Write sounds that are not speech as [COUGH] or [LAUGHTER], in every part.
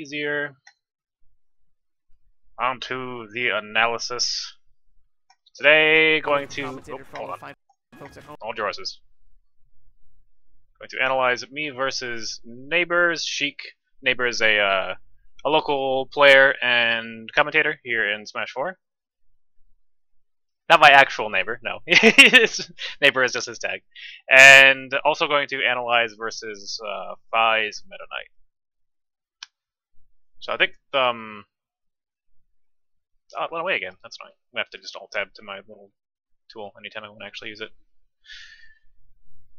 easier. On to the analysis. Today, going to... Oh, all hold on. fine folks. Hold your horses. Going to analyze me versus Neighbors. Sheik. Neighbor is a, uh, a local player and commentator here in Smash 4. Not my actual neighbor, no. His [LAUGHS] neighbor is just his tag. And also going to analyze versus uh, Fye's Meta Knight. So I think um Oh, it went away again. That's fine. I have to just alt tab to my little tool anytime I want to actually use it.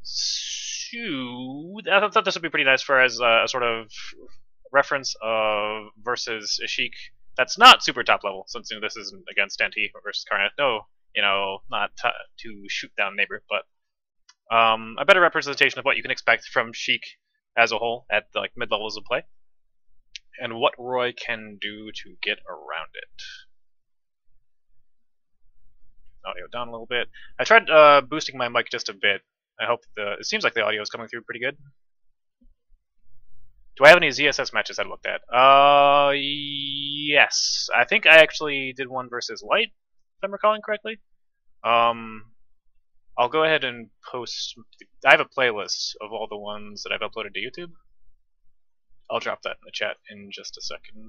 So I thought this would be pretty nice for as a, a sort of reference of versus a Sheik that's not super top level, since you know, this isn't against Dante versus Karna. No, you know, not to shoot down neighbor, but um, a better representation of what you can expect from Sheik as a whole at like mid levels of play, and what Roy can do to get around it. Audio down a little bit. I tried uh, boosting my mic just a bit. I hope the. It seems like the audio is coming through pretty good. Do I have any ZSS matches I looked at? Uh, yes. I think I actually did one versus Light, if I'm recalling correctly. Um, I'll go ahead and post. I have a playlist of all the ones that I've uploaded to YouTube. I'll drop that in the chat in just a second.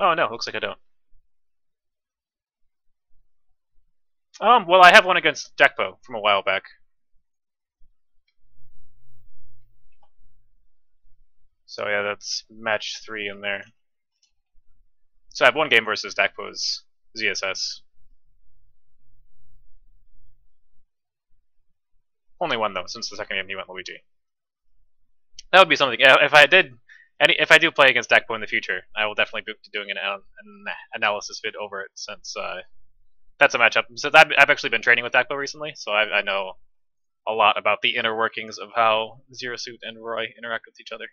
Oh no, looks like I don't. Um, well, I have one against Dekpo from a while back. So yeah, that's match three in there. So I have one game versus Dekpo's ZSS. Only one though, since the second game he went Luigi. That would be something. If I did, any, if I do play against Dekpo in the future, I will definitely be doing an, an analysis vid over it, since uh, that's a matchup. So I've, I've actually been training with Dakpo recently, so I, I know a lot about the inner workings of how Zero Suit and Roy interact with each other.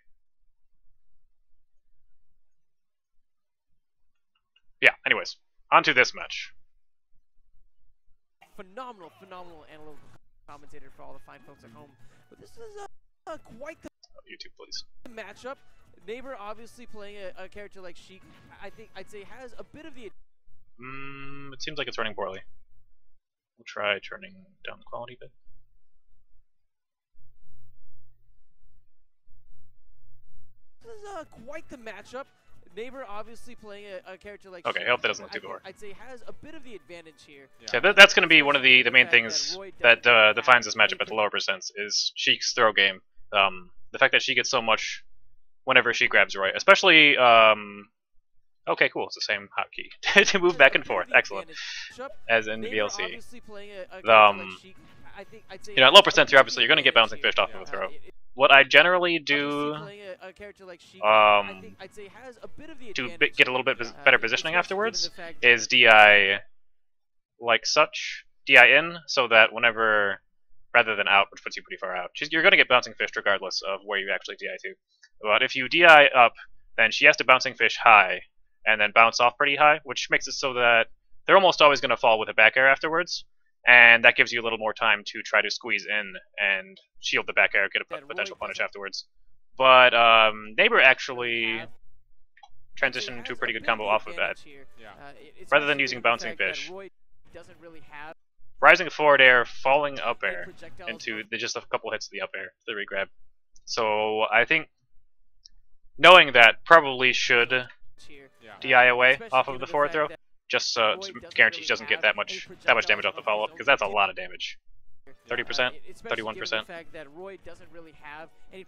Yeah. Anyways, on to this match. Phenomenal, phenomenal analytical commentator for all the fine folks at home. But this is uh, uh, quite the YouTube, please. matchup. Neighbor obviously playing a, a character like Sheik, I think I'd say has a bit of the Mm, it seems like it's running poorly. We'll try turning down the quality a bit. This is uh, quite the matchup. Neighbor obviously playing a, a character like Okay, Sheik, I hope that doesn't look too think gore. I'd say has a bit of the advantage here. Yeah, that, that's going to be one of the, the main things that uh, defines this matchup at the lower percents is Sheik's throw game. Um, the fact that she gets so much whenever she grabs Roy, especially. Um, okay, cool. It's the same hotkey [LAUGHS] to move back and forth. Excellent. As in VLC. The, um, You know, at low percent, you're obviously you're going to get bouncing fished off of a throw. What I generally do um, to get a little bit better positioning afterwards is DI like such, DI in, so that whenever, rather than out, which puts you pretty far out, she's, you're going to get bouncing fished regardless of where you actually DI to. But if you DI up, then she has to bouncing fish high, and then bounce off pretty high, which makes it so that they're almost always going to fall with a back air afterwards, and that gives you a little more time to try to squeeze in and shield the back air, get a potential punish afterwards. But um, Neighbor actually transitioned to a pretty good combo off of that. Rather than using bouncing fish. Rising forward air, falling up air into the, just a couple hits of the up air, the regrab. So I think knowing that probably should DI away off of the forward throw, just uh, to guarantee she doesn't get that much that much damage off the follow up, because that's a lot of damage. 30%, 31%.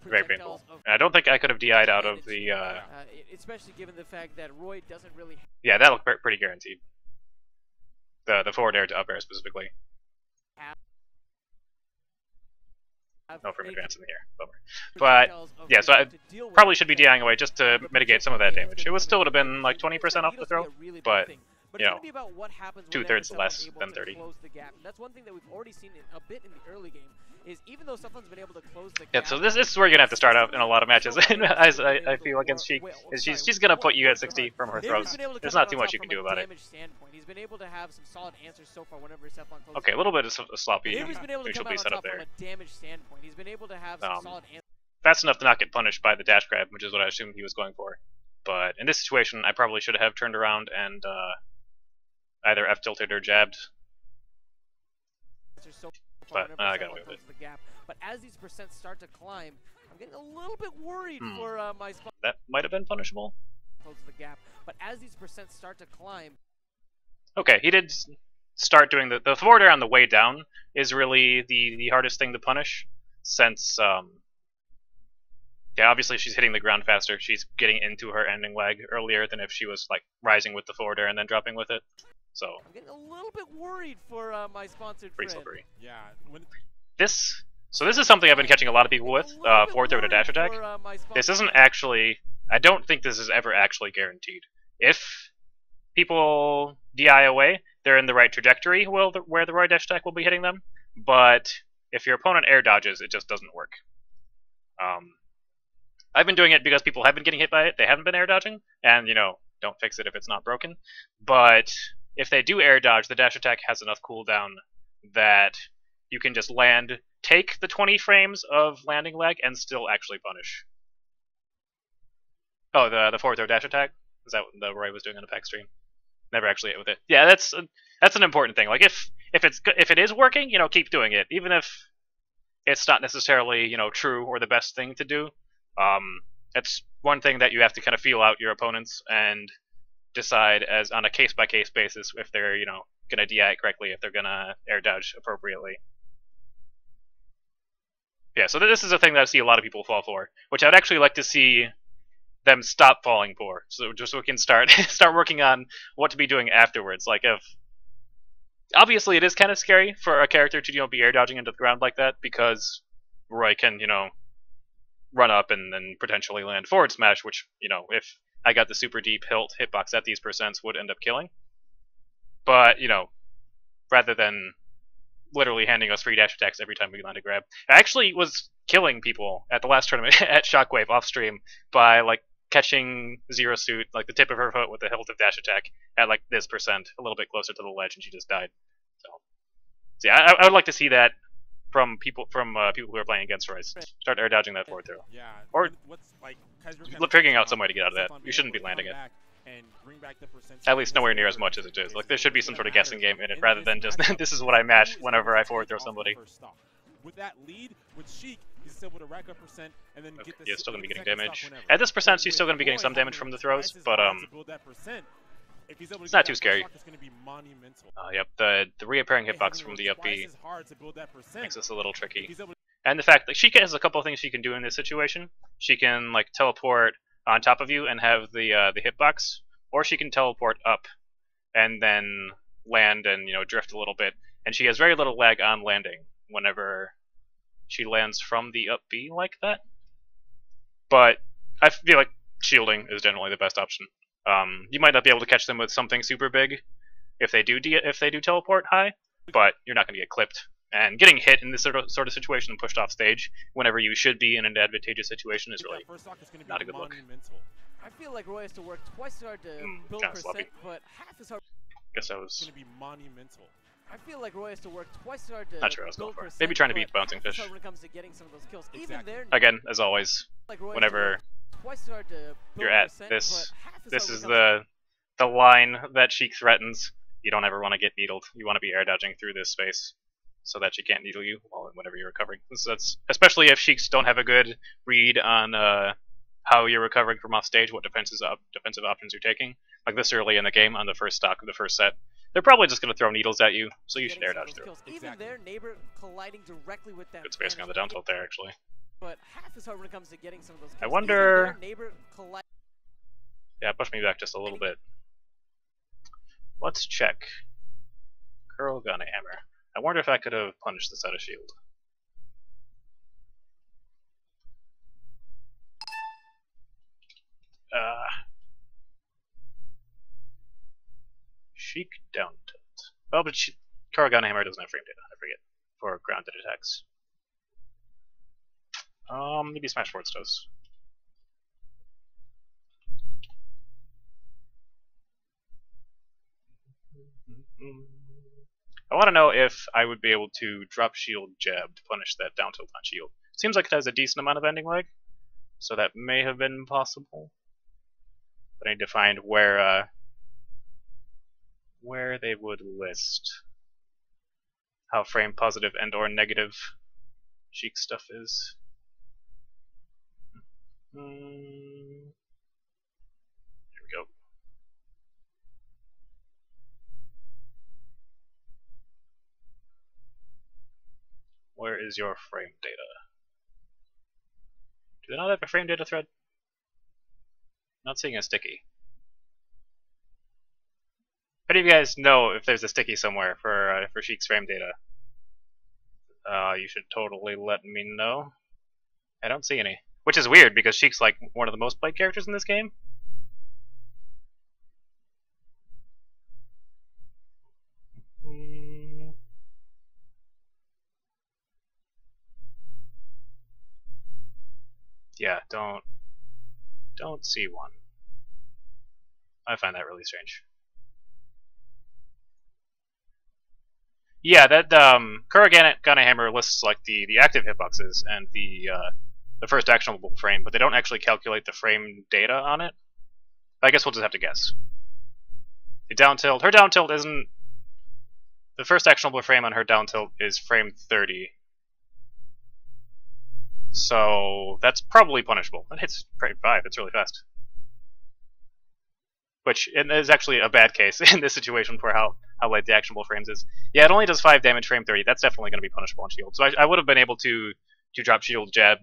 Very painful. And I don't think I could have DI'd out of the. Uh, especially given the fact that Roy doesn't really yeah, that looked pre- pretty guaranteed. The the forward air to up air specifically. No from advance in the air. Bummer. But yeah, so I to deal with probably should be DIing away just to mitigate some of that damage. It would still would have been like 20% off the throw, but but you know, going be about what happens two-thirds less than 30. Close the gap. That's one thing that we've already seen in, a bit in the early game. Is even though someone's been able to close the Yeah, so this, this is where you're gonna have to start out in a lot of matches. [LAUGHS] as I, I feel against Sheik, is she's she's gonna put you at 60 from her throws. been able to There's not too much you can do about it. He's been able to have some solid answers so far whenever closes. Okay, a little bit of s- sloppy David's been able to facial come out piece on set top up there. from a damage standpoint. He's been able to have some Um. Fast enough to not get punished by the dash grab, which is what I assumed he was going for. But in this situation, I probably should have turned around and uh, either F tilted or jabbed. But, uh, I got away with closes the gap. But as these percents start to climb, I'm getting a little bit worried Hmm. for uh, my spot. That might have been punishable. Close the gap. But as these percents start to climb, Okay, he did start doing the the forward air on the way down is really the the hardest thing to punish since um yeah obviously she's hitting the ground faster she's getting into her ending lag earlier than if she was like rising with the forward air and then dropping with it so I'm getting a little bit worried for uh, my sponsored pretty friend. slippery Yeah, when this so this is something I've been catching a lot of people with uh forward throw to dash attack for, uh, my this isn't actually I don't think this is ever actually guaranteed. If people DI away, they're in the right trajectory will the, where the right dash attack will be hitting them. But if your opponent air dodges, it just doesn't work. Um, I've been doing it because people have been getting hit by it. They haven't been air dodging, and you know, don't fix it if it's not broken. But if they do air dodge, the dash attack has enough cooldown that you can just land, take the 20 frames of landing lag, and still actually punish. Oh, the the forward throw dash attack. Is that what the Roy was doing on a pack stream? Never actually hit with it. Yeah, that's that's an important thing. Like if if it's if it is working, you know, keep doing it, even if it's not necessarily you know true or the best thing to do. Um, it's one thing that you have to kind of feel out your opponents and decide as on a case by case basis if they're you know gonna DI it correctly, if they're gonna air dodge appropriately. Yeah, so this is a thing that I see a lot of people fall for, which I'd actually like to see them stop falling for, so just so we can start [LAUGHS] start working on what to be doing afterwards. Like if obviously it is kind of scary for a character to you know be air dodging into the ground like that because Roy can you know run up and then potentially land forward smash, which you know if I got the super deep hilt hitbox at these percents would end up killing. But you know, rather than literally handing us free dash attacks every time we land a grab, I actually was killing people at the last tournament [LAUGHS] at Shockwave off stream by like catching Zero Suit, like the tip of her foot with the hilt of dash attack at like this percent, a little bit closer to the ledge, and she just died. So, so yeah, I, I would like to see that from people from uh, people who are playing against Royce. Start air dodging that forward throw. yeah, Or- what's like figuring out some way to get out of that. You shouldn't be landing it. And bring back the At least nowhere near as much as it is. Like there should be some sort of guessing game in it rather than just [LAUGHS] this is what I mash whenever I forward throw somebody. With that lead, with Sheik, he's able to rack up percent and then Okay, get the yeah, still gonna be getting damage. At this percent, she's still gonna be getting some damage from the throws, but, um, to build that percent, if he's able to it's not too scary. stock, gonna be monumental. Uh, yep, the the reappearing hitbox from the up B twice as hard to build that percent. makes this a little tricky. he's able to And the fact that she has a couple of things she can do in this situation. She can like teleport on top of you and have the uh, the hitbox, or she can teleport up and then land and you know drift a little bit. And she has very little lag on landing whenever she lands from the up B like that. But I feel like shielding is generally the best option. Um, you might not be able to catch them with something super big if they do de- if they do teleport high, but you're not going to get clipped. And getting hit in this sort of, sort of situation and pushed off stage whenever you should be in an advantageous situation is really that first stock, gonna be not a good look. monumental. I feel like Roy has to work twice as hard to Mm, build kinda percent, sloppy. but half as hard. guess I It's was gonna be monumental. I feel like Roy has to work twice as hard to Not sure what I was build going for. percent, Maybe trying to beat the bouncing fish. when it comes to getting some of those kills. Even Exactly. there, again as always. like Roy to Whenever work twice as hard to build you're at percent, this- but half as this is when it the the line that Sheik threatens. You don't ever want to get needled. You want to be air dodging through this space so that she can't needle you while whenever you're recovering. This- That's especially if Sheiks don't have a good read on uh, how you're recovering from off stage, what defenses op- defensive options you're taking. Like this early in the game on the first stock of the first set, they're probably just going to throw needles at you, so you should air dodge those through. kills. Even Exactly. there, neighbor colliding directly with that. Good spacing on the down tilt there, actually. But half as hard when it comes to getting some of those kills. I wonder-. Yeah, push me back just a little bit. Let's check. Kurogane Hammer. I wonder if I could have punished this out of shield. Uh, Sheik down tilt. Oh, but she, Kurogane Hammer doesn't have frame data. I forget for grounded attacks. Um, maybe Smashboards does. I want to know if I would be able to drop shield jab to punish that down tilt on shield. Seems like it has a decent amount of ending lag, so that may have been possible. But I need to find where uh, where they would list how frame positive and or negative Sheik stuff is. Mm. Here we go. Where is your frame data? Do they not have a frame data thread? Not seeing a sticky. Any of you guys know if there's a sticky somewhere for uh, for Sheik's frame data, uh, you should totally let me know. I don't see any. Which is weird because Sheik's like one of the most played characters in this game. Yeah, don't don't see one. I find that really strange. Yeah, that um, Kurogane Hammer lists like the the active hitboxes and the uh, the first actionable frame, but they don't actually calculate the frame data on it. I guess we'll just have to guess. The down tilt, her down tilt isn't. The first actionable frame on her down tilt is frame 30. So that's probably punishable. That hits frame 5, it's really fast. Which is actually a bad case [LAUGHS] in this situation for how, how light the actionable frames is. Yeah, it only does 5 damage frame 30. That's definitely going to be punishable on shield. So I, I would have been able to, to drop shield jab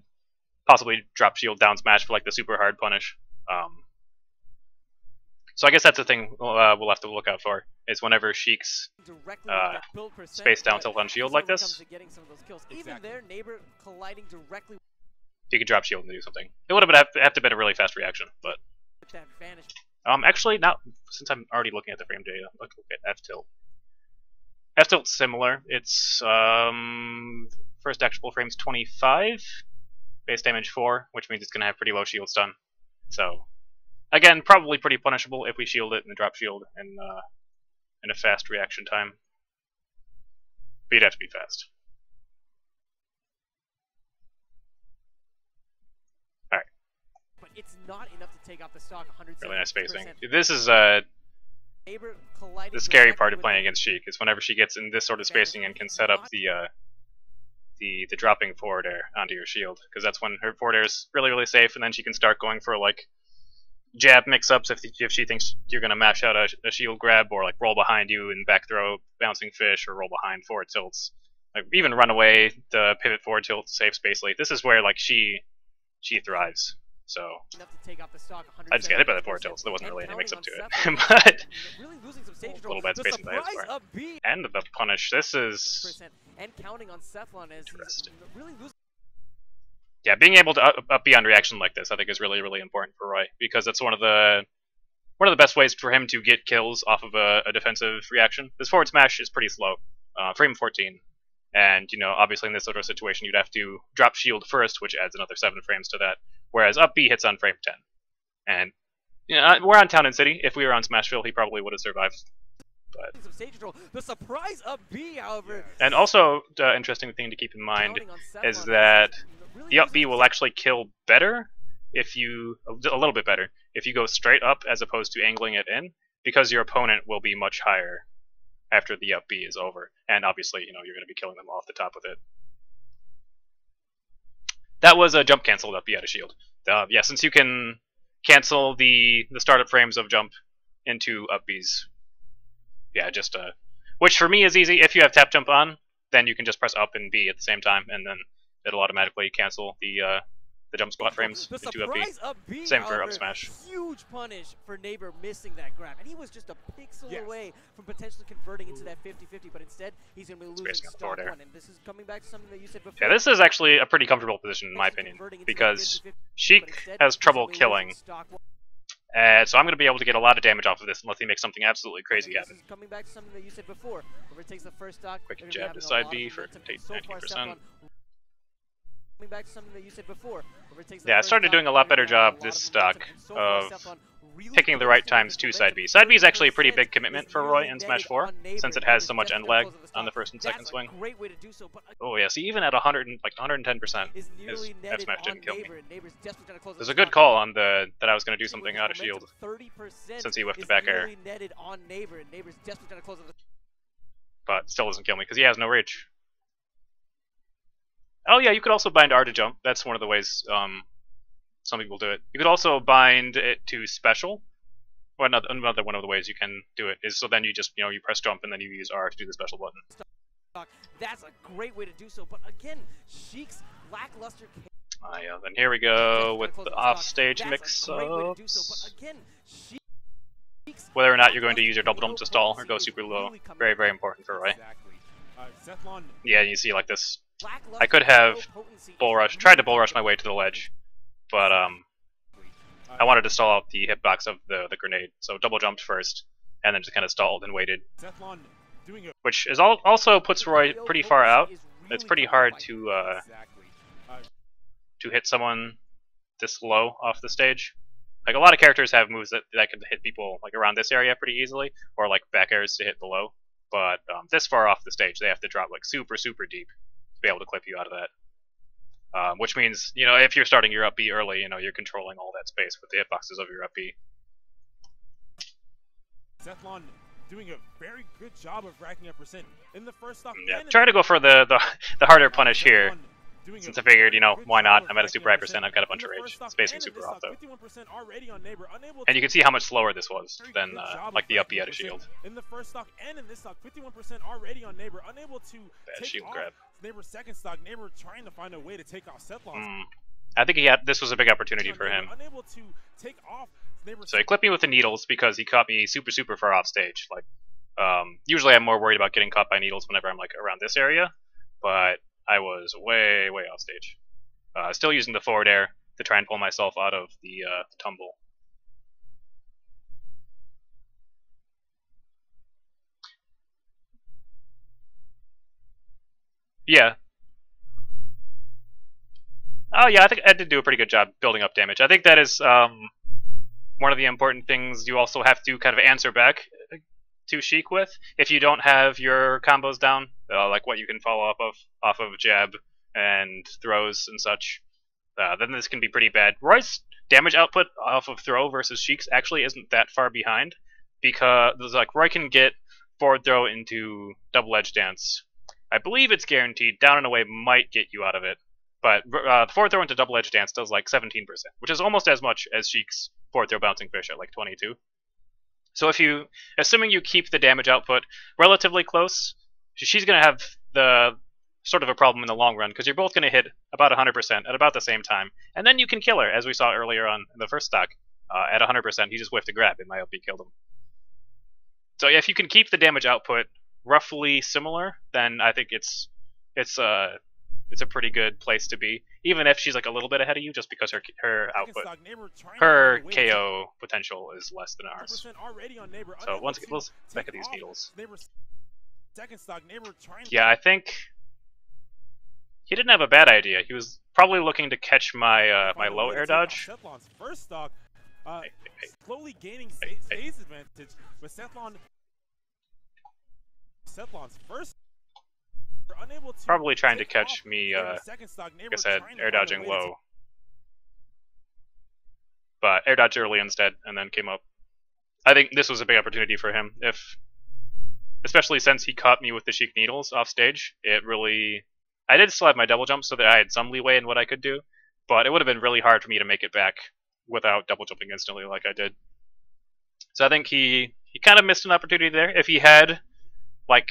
possibly drop shield down smash for like the super hard punish. Um, so I guess that's the thing uh, we'll have to look out for is whenever Sheik's uh, space down tilt on shield like this. Even their neighbor colliding directly. If you could drop shield and do something, it would have, been, have, have to been a really fast reaction. But um, actually, now since I'm already looking at the frame data, look at F tilt. F tilt's similar. It's um, first actionable frames 25 base damage 4, which means it's going to have pretty low shield stun. So, again, probably pretty punishable if we shield it and drop shield in, uh, in a fast reaction time. But you'd have to be fast. Alright. But it's not enough to take off the stock Really nice spacing. This is uh, the scary part of playing against Sheik, is whenever she gets in this sort of spacing and can set up the uh, the the dropping forward air onto your shield because that's when her forward air is really really safe, and then she can start going for like jab mix-ups if if she thinks you're gonna mash out a, a, shield grab or like roll behind you and back throw bouncing fish or roll behind forward tilts, like even run away the pivot forward tilt safe space late. This is where like she she thrives. So I just got hit by the tilt, so there wasn't really any mix up to it. [LAUGHS] but a little bad by his part. And the punish. This is and counting on Sethlon really losing. Yeah, being able to up, up beyond reaction like this, I think, is really, really important for Roy because that's one of the one of the best ways for him to get kills off of a, a defensive reaction. This forward smash is pretty slow, uh, frame 14, and you know, obviously in this sort of situation, you'd have to drop shield first, which adds another seven frames to that whereas up B hits on frame 10. And you know, we're on Town and City. If we were on Smashville, he probably would have survived. But the surprise up B, however. And also, uh, interesting thing to keep in mind is that the up B will actually kill better if you a little bit better if you go straight up as opposed to angling it in, because your opponent will be much higher after the up B is over, and obviously, you know, you're going to be killing them off the top with it. That was a jump cancel up B out of shield. Uh, yeah, since you can cancel the the startup frames of jump into up Bs. Yeah, just uh, which for me is easy. If you have tap jump on, then you can just press up and B at the same time, and then it'll automatically cancel the uh, the jump spot frames the into up B. Up B. Same for up smash. Huge punish for Neighbor missing that grab. And he was just a pixel yes. away from potentially converting into that 50-50, but instead he's going to be losing stock one. And this is coming back to something that you said before. Yeah, this is actually a pretty comfortable position in my opinion because Sheik has trouble killing And uh, so I'm going to be able to get a lot of damage off of this unless he makes something absolutely crazy happen. Coming back to something that you said before. Whoever takes the first stock, Quick jab to side B for 19%. Back to something that you said before. Yeah, I started doing a lot better job this stock of picking the right times to side B. Side B is actually a pretty big commitment for Roy in Smash 4, since it has so much end lag on the first and second swing. Oh yeah, see even at 100 like 110%, his F smash didn't kill me. There's a good call on the that I was going to do something out of shield, since he whiffed the back air. But still doesn't kill me, because he has no reach. Oh yeah, you could also bind R to jump. That's one of the ways um, some people do it. You could also bind it to special. Well, another, another one of the ways you can do it is so then you just, you know, you press jump and then you use R to do the special button. That's a great way to do so, but again, Sheik's lackluster... Ah, uh, yeah, then here we go with the offstage mix-ups. Whether or not you're going to use your double jump to stall or go super low, very, very important for Roy. Uh, yeah, you see like this. I could have bull rush, tried to bull rush my way to the ledge, but um, I wanted to stall out the hitbox of the the grenade, so double jumped first, and then just kind of stalled and waited. Which is all, also puts Roy pretty far out. It's pretty hard to uh, to hit someone this low off the stage. Like a lot of characters have moves that that can hit people like around this area pretty easily, or like back airs to hit below. But um, this far off the stage, they have to drop like super super deep to be able to clip you out of that. Um, which means, you know, if you're starting your up B early, you know, you're controlling all that space with the hitboxes of your up B. Sethlon doing a very good job of racking up percent in the first stock. Yeah, try to go for the, the, the harder punish here. Since I figured, you know, why not? I'm at a super high percent, I've got a bunch of rage. Spacing super off, though. And you can see how much slower this was than, uh, like, the up B at a shield. In the first stock and in this stock, 51% already on Neighbor, unable to Bad shield grab. Neighbor's second stock, Neighbor trying to find a way to take off Sethlon. Mm. I think he had, this was a big opportunity for him. Unable to take off so he clipped me with the needles because he caught me super, super far off stage. Like, um, usually I'm more worried about getting caught by needles whenever I'm like around this area, but I was way, way off stage. Uh, still using the forward air to try and pull myself out of the, uh, the tumble. Yeah. Oh yeah, I think I did do a pretty good job building up damage. I think that is um, one of the important things you also have to kind of answer back to Sheik with. If you don't have your combos down, uh, like what you can follow up of off of jab and throws and such, uh, then this can be pretty bad. Roy's damage output off of throw versus Sheik's actually isn't that far behind because like Roy can get forward throw into double edge dance. I believe it's guaranteed. Down and away might get you out of it, but uh, forward throw into double edge dance does like 17%, which is almost as much as Sheik's fourth throw bouncing fish at like 22. So if you, assuming you keep the damage output relatively close, she's going to have the sort of a problem in the long run because you're both going to hit about 100% at about the same time, and then you can kill her, as we saw earlier on in the first stock. Uh, at 100%, he just whiffed a grab, and my OP killed him. So if you can keep the damage output roughly similar, then I think it's it's uh it's a pretty good place to be, even if she's like a little bit ahead of you, just because her her output, her KO potential is less than ours. So once again, let's back at these needles. Yeah, I think he didn't have a bad idea. He was probably looking to catch my uh, my low air dodge. First stock, uh, slowly gaining phase advantage, but Sethlon. Sethlon's first Probably trying to catch me, uh, like I said, air dodging low. But air dodge early instead, and then came up. I think this was a big opportunity for him. If, especially since he caught me with the Sheik Needles off stage, it really. I did still have my double jump so that I had some leeway in what I could do, but it would have been really hard for me to make it back without double jumping instantly like I did. So I think he he kind of missed an opportunity there. If he had like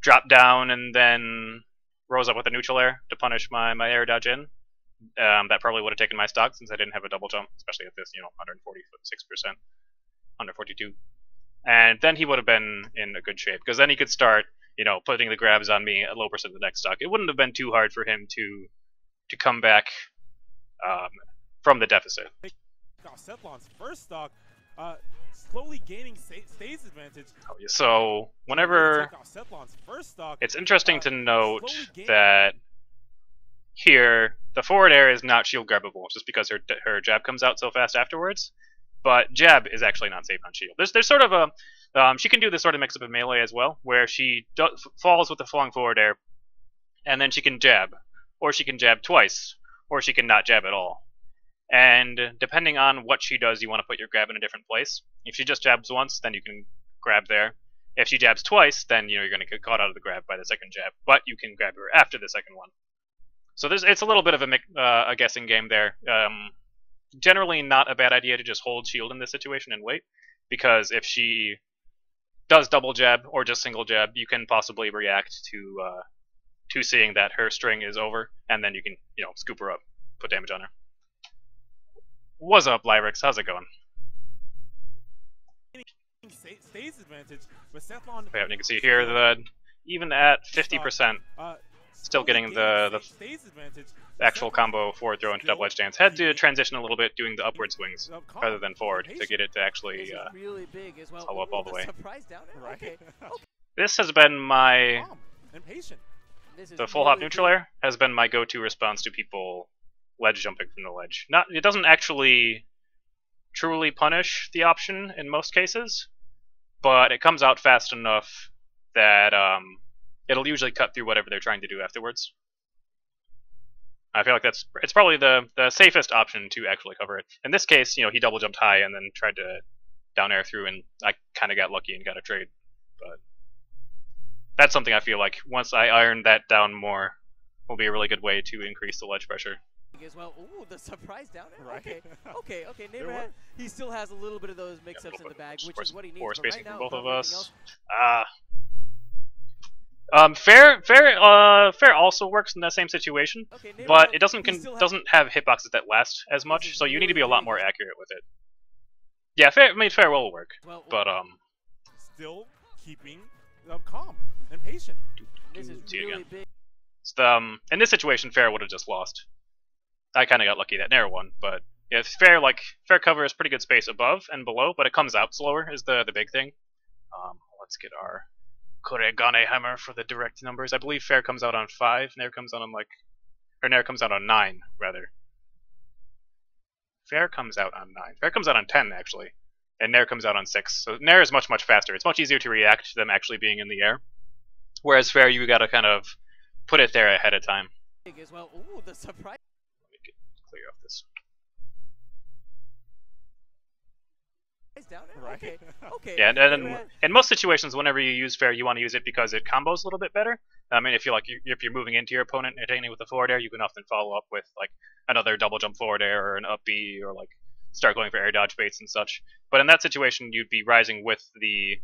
dropped down and then rose up with a neutral air to punish my, my air dodge in. Um, that probably would have taken my stock since I didn't have a double jump, especially at this, you know, 146%, 142. And then he would have been in a good shape because then he could start, you know, putting the grabs on me at low percent the next stock. It wouldn't have been too hard for him to to come back um, from the deficit. Sethlon's first stock, uh, slowly gaining stays advantage. Oh, so whenever it's interesting to note that here the forward air is not shield grabbable just because her her jab comes out so fast afterwards. But jab is actually not safe on shield. There's there's sort of a um, she can do this sort of mix up of melee as well, where she falls with the falling forward air, and then she can jab, or she can jab twice, or she can not jab at all. And depending on what she does, you want to put your grab in a different place. If she just jabs once, then you can grab there. If she jabs twice, then you know you're going to get caught out of the grab by the second jab, but you can grab her after the second one. So there's it's a little bit of a, uh, a guessing game there. Um, generally, not a bad idea to just hold shield in this situation and wait, because if she does double jab or just single jab, you can possibly react to uh, to seeing that her string is over, and then you can you know scoop her up, put damage on her. What's up, Lyrix? How's it going? Stays advantage, but Sethlon. Yeah, you can see here that even at 50%, uh, still getting the the actual combo forward throw into double edge dance. Had to transition a little bit doing the upward swings rather than forward to get it to actually uh, follow up all the way. [LAUGHS] [LAUGHS] This has been my the full hop neutral air has been my go-to response to people ledge jumping from the ledge. Not it doesn't actually truly punish the option in most cases, but it comes out fast enough that um, it'll usually cut through whatever they're trying to do afterwards. I feel like that's it's probably the the safest option to actually cover it. In this case, you know, he double jumped high and then tried to down air through, and I kind of got lucky and got a trade. But that's something I feel like once I iron that down more, will be a really good way to increase the ledge pressure. As well. Ooh, the surprise down air. Right. Okay, [LAUGHS] okay, okay. Neighbor he still has a little bit of those mix-ups in the bag, which is what he needs. Poor spacing right now, both of us. Ah. Um, fair, fair, uh, fair also works in that same situation, okay, but it doesn't doesn't have hitboxes that last as much, so you need to be a lot more accurate with it. Yeah, fair. I mean, fair will work, well, but um. Still keeping uh, calm and patient. This is really big. So, um, in this situation, fair would have just lost. I kind of got lucky that Nair one, but if fair like fair cover is pretty good space above and below, but it comes out slower is the the big thing. Um, let's get our Kurogane Hammer for the direct numbers. I believe Fair comes out on 5, Nair comes out on like... Or Nair comes out on 9, rather. Fair comes out on 9. Fair comes out on 10, actually. And Nair comes out on 6. So Nair is much, much faster. It's much easier to react to them actually being in the air. Whereas Fair, you gotta kind of put it there ahead of time. As well. Ooh, the surprise. Let clear off this. down Right. Okay. okay. Yeah, and, and in most situations, whenever you use fair, you want to use it because it combos a little bit better. I mean, if you're like, if you're moving into your opponent and hitting with a forward air, you can often follow up with like another double jump forward air or an up B or like start going for air dodge baits and such. But in that situation, you'd be rising with the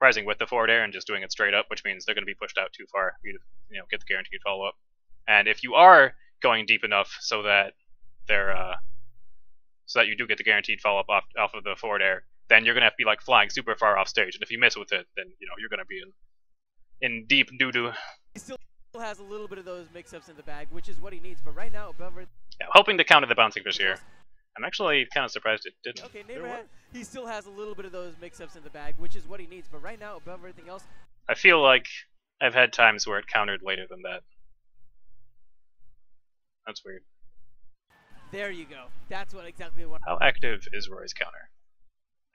rising with the forward air and just doing it straight up, which means they're going to be pushed out too far for you to you know get the guaranteed follow up. And if you are going deep enough so that they're uh, so that you do get the guaranteed follow up off, off of the forward air, then you're gonna have to be like flying super far off stage. And if you miss with it, then you know you're gonna be in in deep doo doo. He still has a little bit of those mix-ups in the bag, which is what he needs. But right now, above yeah, hoping to counter the bouncing fish here. I'm actually kind of surprised it didn't. Okay, Neighbor, he still has a little bit of those mix-ups in the bag, which is what he needs. But right now, above everything else, I feel like I've had times where it countered later than that. That's weird. There you go. That's what exactly what. How active is Roy's counter?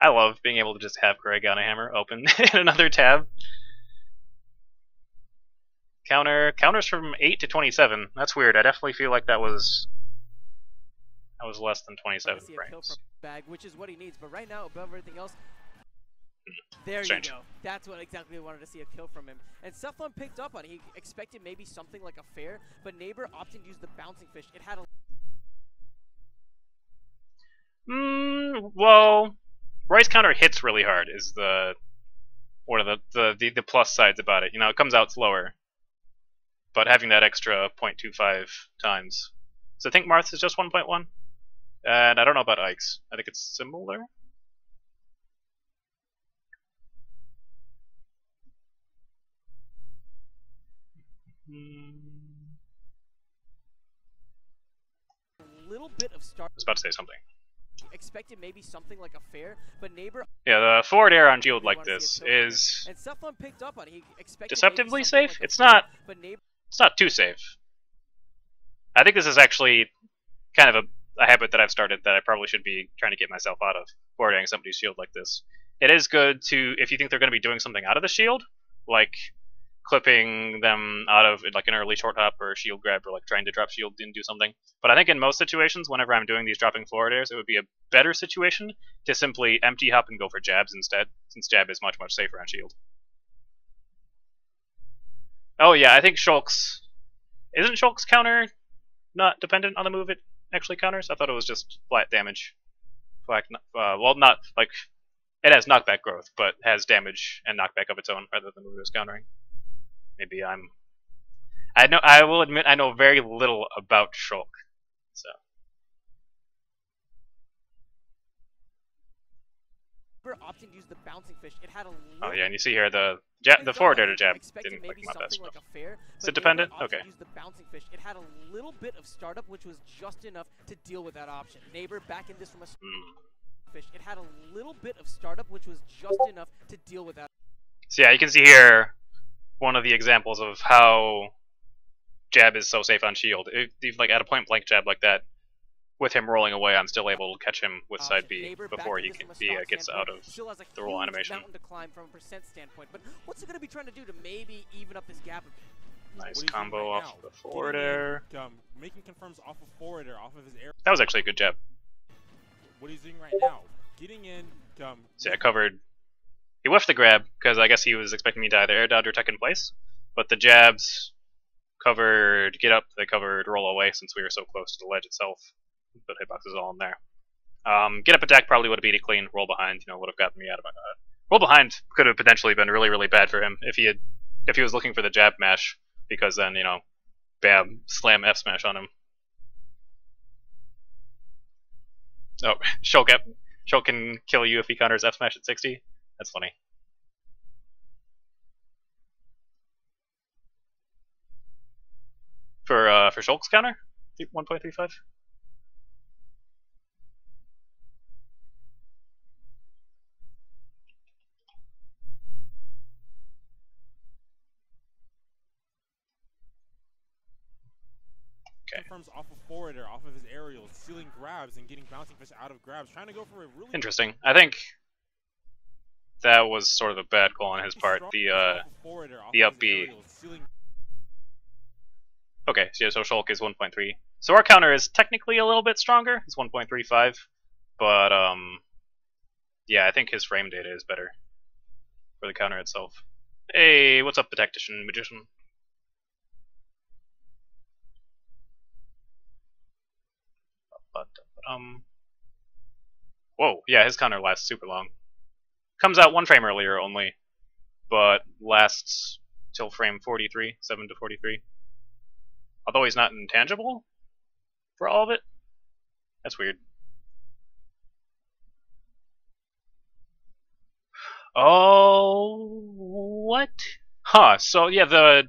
I love being able to just have Kurogane Hammer open [LAUGHS] in another tab. Counter counters from eight to twenty-seven. That's weird. I definitely feel like that was that was less than twenty-seven frames. Bag, which is what he needs. But right now, above everything else, there Strange. you go. That's what exactly I wanted to see a kill from him. And Sethlon picked up on it. He expected maybe something like a fair, but Neighbor opted to use the bouncing fish. It had a Mm, well, Rice counter hits really hard is the one of the, the, the, the plus sides about it. You know, it comes out slower, but having that extra 0.25 times. So I think Marth is just 1.1, and I don't know about Ike's. I think it's similar. Hmm. A little bit of start. I was about to say something. expected maybe something like a fair, but Neighbor. Yeah, the forward air on shield like this is and Sethlon picked up on. He expected deceptively safe. Like it's not. But Neighbor. It's not too safe. I think this is actually kind of a, a habit that I've started that I probably should be trying to get myself out of. Forward airing somebody's shield like this. It is good to if you think they're going to be doing something out of the shield, like clipping them out of like an early short hop or shield grab or like trying to drop shield and do something. But I think in most situations, whenever I'm doing these dropping forward airs, it would be a better situation to simply empty hop and go for jabs instead, since jab is much, much safer on shield. Oh yeah, I think Shulk's... Isn't Shulk's counter not dependent on the move it actually counters? I thought it was just flat damage. Flat, uh, well, not, like, it has knockback growth, but has damage and knockback of its own rather than the move it was countering. Maybe I'm. I know. I will admit I know very little about Shulk, so. opting to use the bouncing fish. It had a oh yeah, and you see here the jab, the forward air to jab didn't like my best. Like fair, Is it dependent? Okay. Use the bouncing fish. It had a little bit of startup, which was just enough to deal with that option. Neighbor back in this from a mm. fish. It had a little bit of startup, which was just enough to deal with that. So yeah, you can see here one of the examples of how jab is so safe on shield. It, like at a point blank jab like that, with him rolling away, I'm still able to catch him with side B before he can be uh, gets out of the roll animation. To climb from a percent standpoint, but what's it going to be trying to do to maybe even up this gap? Nice combo right off now? the forward air. Um, making confirms off of forward air, off of his air. That was actually a good jab. What he's doing right now, getting in. Um, See, I covered he whiffed the grab, because I guess he was expecting me to either air dodge or tech in place. But the jabs covered get up, they covered roll away since we were so close to the ledge itself. But hitbox is all in there. Um, get up attack probably would have beat it clean. Roll behind, you know, would have gotten me out of my. Uh, roll behind could have potentially been really, really bad for him if he had, if he was looking for the jab mash, because then you know, bam, slam F smash on him. Oh, [LAUGHS] Shulk, Shulk can kill you if he counters F smash at 60. That's funny. For uh, for Shulk's counter, 1.35. Okay. Confirms off of forwarder, off of his aerials, stealing grabs and getting bouncing fish out of grabs, trying to go for a really interesting. I think that was sort of a bad call on his part. The uh, the up B. Okay, so, yeah, so Shulk is 1.3. So our counter is technically a little bit stronger. It's 1.35, but um, yeah, I think his frame data is better for the counter itself. Hey, what's up, the tactician magician? Um. Whoa, yeah, his counter lasts super long. Comes out one frame earlier only, but lasts till frame 43, 7 to 43. Although he's not intangible for all of it. That's weird. Oh, what? Huh, so yeah, the...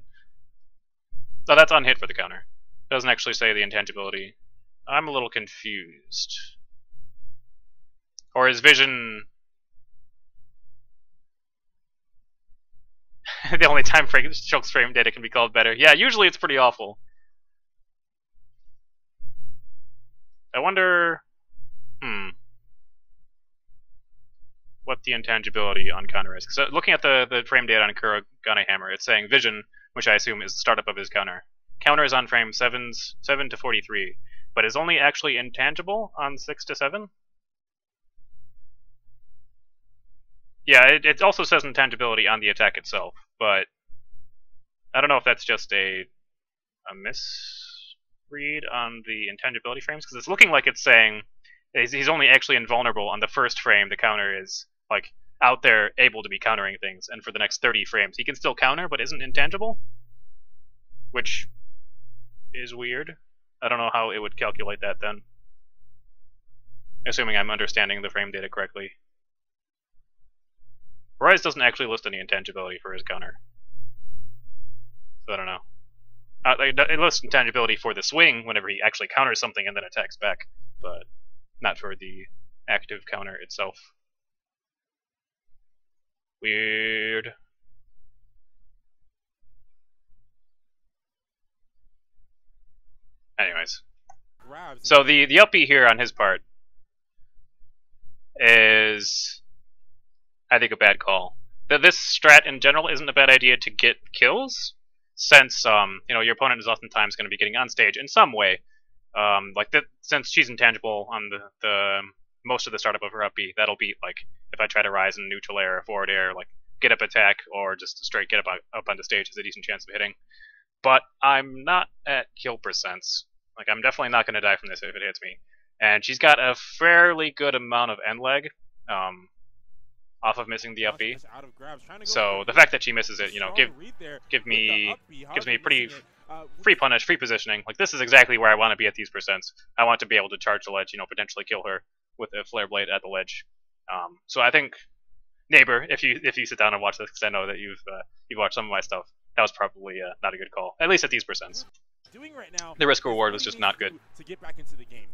Oh, that's unhit for the counter. Doesn't actually say the intangibility. I'm a little confused. Or is vision [LAUGHS] the only time frame frame data can be called better. Yeah, usually it's pretty awful. I wonder... Hmm. What the intangibility on counter is. So looking at the, the frame data on Kurogane Hammer, it's saying Vision, which I assume is the startup of his counter. Counter is on frame 7's, 7 to 43, but is only actually intangible on 6 to 7? Yeah, it, it also says intangibility on the attack itself, but I don't know if that's just a a misread on the intangibility frames because it's looking like it's saying he's only actually invulnerable on the first frame. The counter is like out there able to be countering things, and for the next 30 frames he can still counter but isn't intangible, which is weird. I don't know how it would calculate that then. Assuming I'm understanding the frame data correctly. Rise doesn't actually list any intangibility for his counter. So I don't know. Uh, it lists intangibility for the swing whenever he actually counters something and then attacks back, but not for the active counter itself. Weird. Anyways. So the, the B here on his part is, I think, a bad call. That this strat in general isn't a bad idea to get kills, since um, you know your opponent is oftentimes going to be getting on stage in some way. Um, like that, since she's intangible on the, the most of the startup of her up B, that'll be like if I try to rise in neutral air, forward air, like get up attack, or just straight get up up onto stage has a decent chance of hitting. But I'm not at kill percents. Like I'm definitely not going to die from this if it hits me. And she's got a fairly good amount of end leg. Um, off of missing the up B. So the fact that she misses it, you know, give give me gives me pretty uh, free punish, free positioning. Like this is exactly where I want to be at these percents. I want to be able to charge the ledge, you know, potentially kill her with a flare blade at the ledge. Um, so I think neighbor, if you if you sit down and watch this, because I know that you've uh, you've watched some of my stuff, that was probably uh, not a good call, at least at these percents. Doing right now, the risk reward was just not good. To get back into the game.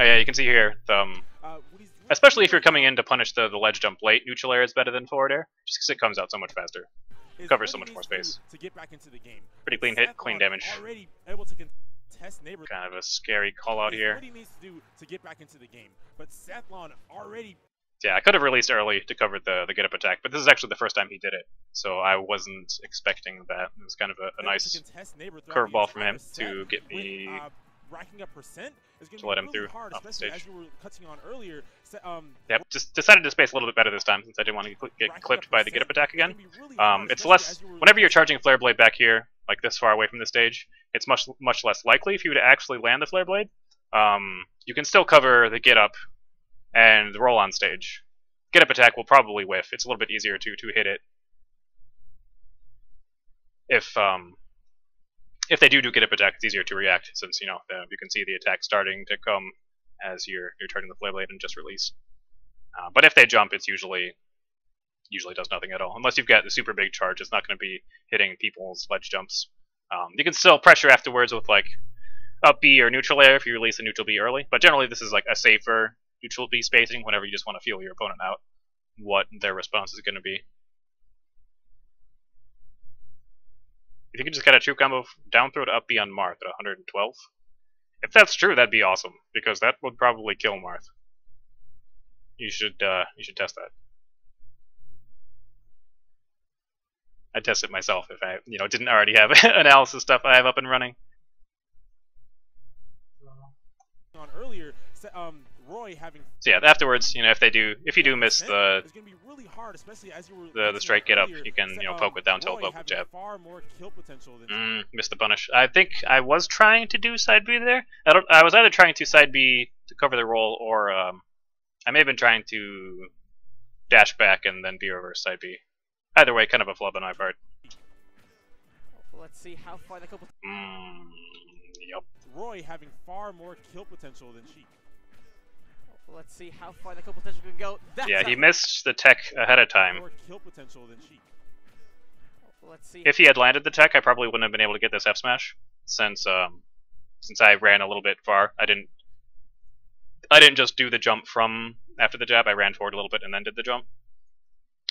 Oh yeah, you can see here, um, especially if you're coming in to punish the, the ledge jump late, neutral air is better than forward air, just because it comes out so much faster. Covers so much more space. To get back into the game. Pretty clean hit, clean damage. Kind of a scary call out here. Yeah, I could have released early to cover the, the get up attack, but this is actually the first time he did it, so I wasn't expecting that. It was kind of a, a nice curveball from him to get me uh, racking up percent is going to let him really through hard, the stage. As you were touching on earlier. Um, yep, just decided to space a little bit better this time since I didn't want to get clipped by the get up attack again. Really um, it's less whenever you're charging flare blade back here, like this far away from the stage, it's much much less likely if you were to actually land the flare blade. Um, you can still cover the get up and the roll on stage. Get up attack will probably whiff. It's a little bit easier to to hit it if um if they do do get up attack, it's easier to react since you know the, you can see the attack starting to come as you're you're turning the flare blade and just release. Uh, but if they jump, it's usually usually does nothing at all. Unless you've got the super big charge, it's not going to be hitting people's ledge jumps. Um, you can still pressure afterwards with like up B or neutral air if you release a neutral B early, but generally this is like a safer neutral B spacing whenever you just want to feel your opponent out what their response is going to be. If you could just get a true combo down throw to up B on Marth at 112. If that's true, that'd be awesome, because that would probably kill Marth. You should uh, you should test that. I'd test it myself if I you know didn't already have [LAUGHS] analysis stuff I have up and running. On earlier, um. So yeah, afterwards, you know, if they do, if you do miss the really hard, the the straight get up, you can you know poke with down tilt, poke with jab. Mm, missed the punish. I think I was trying to do side B there. I don't. I was either trying to side B to cover the roll, or um, I may have been trying to dash back and then B reverse side B. Either way, kind of a flub on my part. Let's see how far the couple. Mm, yep. Roy having far more kill potential than Sheik. Let's see how far the kill potential can go. That's yeah, he missed the tech ahead of time. Let's see. If he had landed the tech, I probably wouldn't have been able to get this F smash, since um, since I ran a little bit far. I didn't. I didn't just do the jump from after the jab. I ran forward a little bit and then did the jump.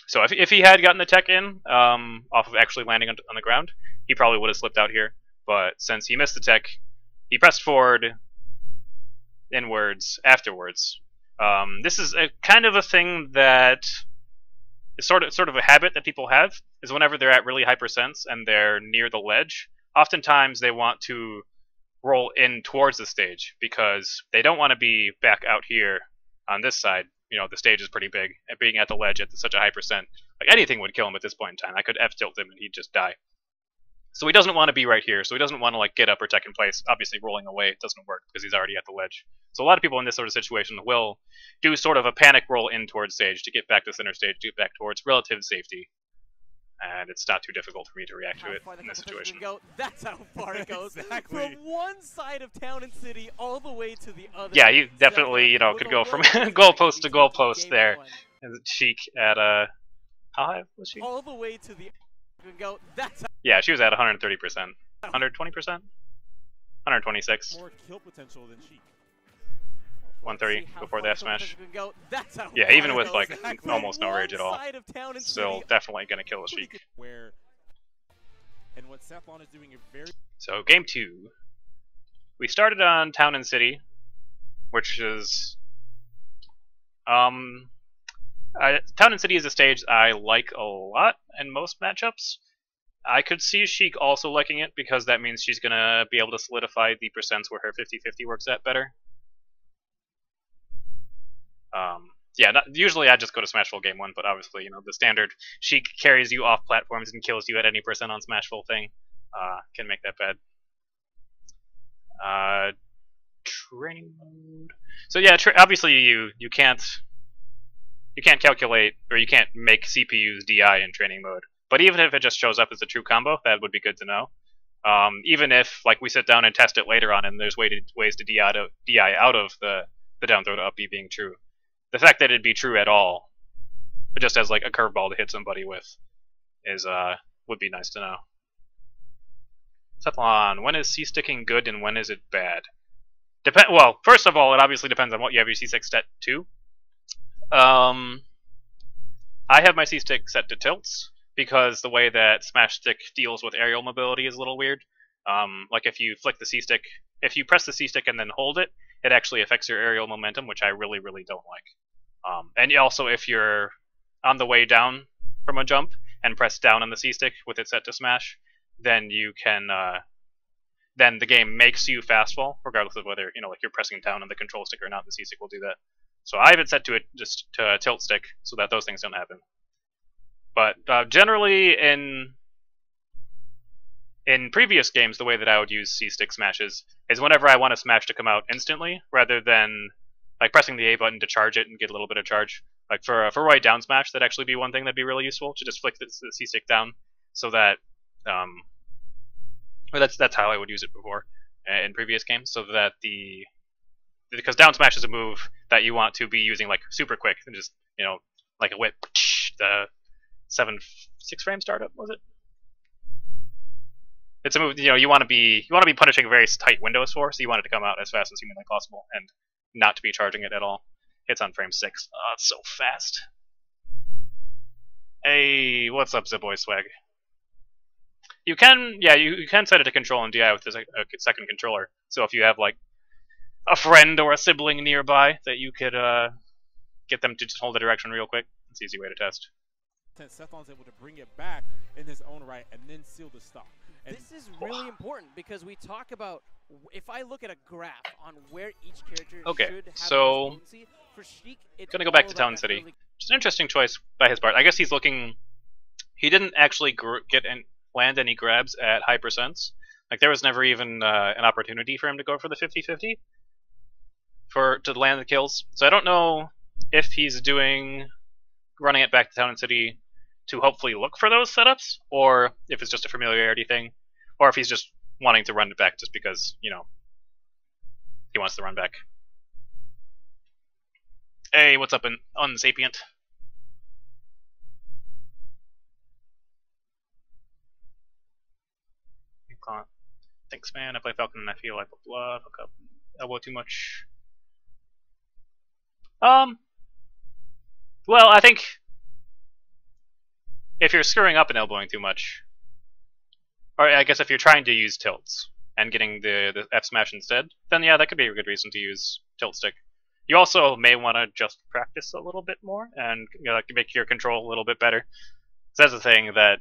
So if if he had gotten the tech in um, off of actually landing on, on the ground, he probably would have slipped out here. But since he missed the tech, he pressed forward inwards afterwards, um, this is a kind of a thing that is sort of sort of a habit that people have is whenever they're at really high percents and they're near the ledge, oftentimes they want to roll in towards the stage because they don't want to be back out here on this side. You know, the stage is pretty big, and being at the ledge at such a high percent, like anything would kill him at this point in time. I could F tilt him and he'd just die. So he doesn't want to be right here. So he doesn't want to like get up or tech in place. Obviously, rolling away doesn't work because he's already at the ledge. So a lot of people in this sort of situation will do sort of a panic roll in towards stage to get back to center stage, to get back towards relative safety. And it's not too difficult for me to react how to it in this situation. Go. That's how far it goes. exactly. From one side of town and city all the way to the other. Yeah, you definitely, you know, could go from [LAUGHS] goalpost to goalpost there. And Sheik at uh, how high was she? All the way to the go. That's yeah, she was at 130%. 120%? 126. More kill potential than she. 130 before the F smash. Yeah, even with like exactly. almost no rage at all, still definitely gonna kill the Sheik. Where and what Sethlon is doing a very So game two. We started on Town and City, which is um I, Town and City is a stage I like a lot in most matchups. I could see Sheik also liking it because that means she's gonna be able to solidify the percents where her 50-50 works at better. Um, yeah, not, usually I just go to Smashville game one, but obviously, you know, the standard Sheik carries you off platforms and kills you at any percent on Smashville thing uh, can make that bad. Uh, training mode. So yeah, obviously you you can't you can't calculate or you can't make CPU's DI in training mode. But even if it just shows up as a true combo, that would be good to know. Um, even if like we sit down and test it later on, and there's way to, ways to DI out of, DI out of the the down throw to up B being true, the fact that it'd be true at all, just as like a curveball to hit somebody with, is uh would be nice to know. Sethlon, when is C-sticking good and when is it bad? Depend. Well, first of all, it obviously depends on what you have your C-stick set to. Um, I have my C-stick set to tilts because the way that Smash Stick deals with aerial mobility is a little weird. Um, like if you flick the C-stick, if you press the C-stick and then hold it, it actually affects your aerial momentum, which I really, really don't like. Um, and also, if you're on the way down from a jump and press down on the C-stick with it set to smash, then you can, uh, then the game makes you fast fall, regardless of whether you know, like you're pressing down on the control stick or not. The C-stick will do that. So I have it set to it just to a tilt stick so that those things don't happen. But uh, generally, in in previous games, the way that I would use C-stick smashes is whenever I want a smash to come out instantly, rather than like pressing the A button to charge it and get a little bit of charge. Like for for right down smash, that'd actually be one thing that'd be really useful to just flick the, the C-stick down, so that um, or that's that's how I would use it before uh, in previous games, so that the because down smash is a move that you want to be using like super quick and just you know like a whip the seven six frame startup was it? It's a move you know you want to be you want to be punishing very tight windows for so you want it to come out as fast as humanly possible and not to be charging it at all. Hits on frame six. Oh it's so fast. Hey what's up Zaboy swag? You can yeah you, you can set it to control and DI with a, a second controller. So if you have like a friend or a sibling nearby that you could uh, get them to just hold the direction real quick. It's an easy way to test. Sethlon's able to bring it back in his own right and then seal the stop. And this is really important because we talk about if I look at a graph on where each character okay, should have so for Sheik, it's gonna go back to Town City. Really Just an interesting choice by his part. I guess he's looking. He didn't actually get and land any grabs at high percents. Like there was never even uh, an opportunity for him to go for the 50-50 for to land the kills. So I don't know if he's doing running it back to town and city to hopefully look for those setups, or if it's just a familiarity thing, or if he's just wanting to run it back just because you know he wants to run back. Hey, what's up, unsapient? Thanks, man. I play Falcon and I feel like blah, fuck up, elbow too much. Um. Well, I think if you're screwing up and elbowing too much, or I guess if you're trying to use tilts and getting the, the F smash instead, then yeah, that could be a good reason to use tilt stick. You also may want to just practice a little bit more and you know, make your control a little bit better. So that's a thing that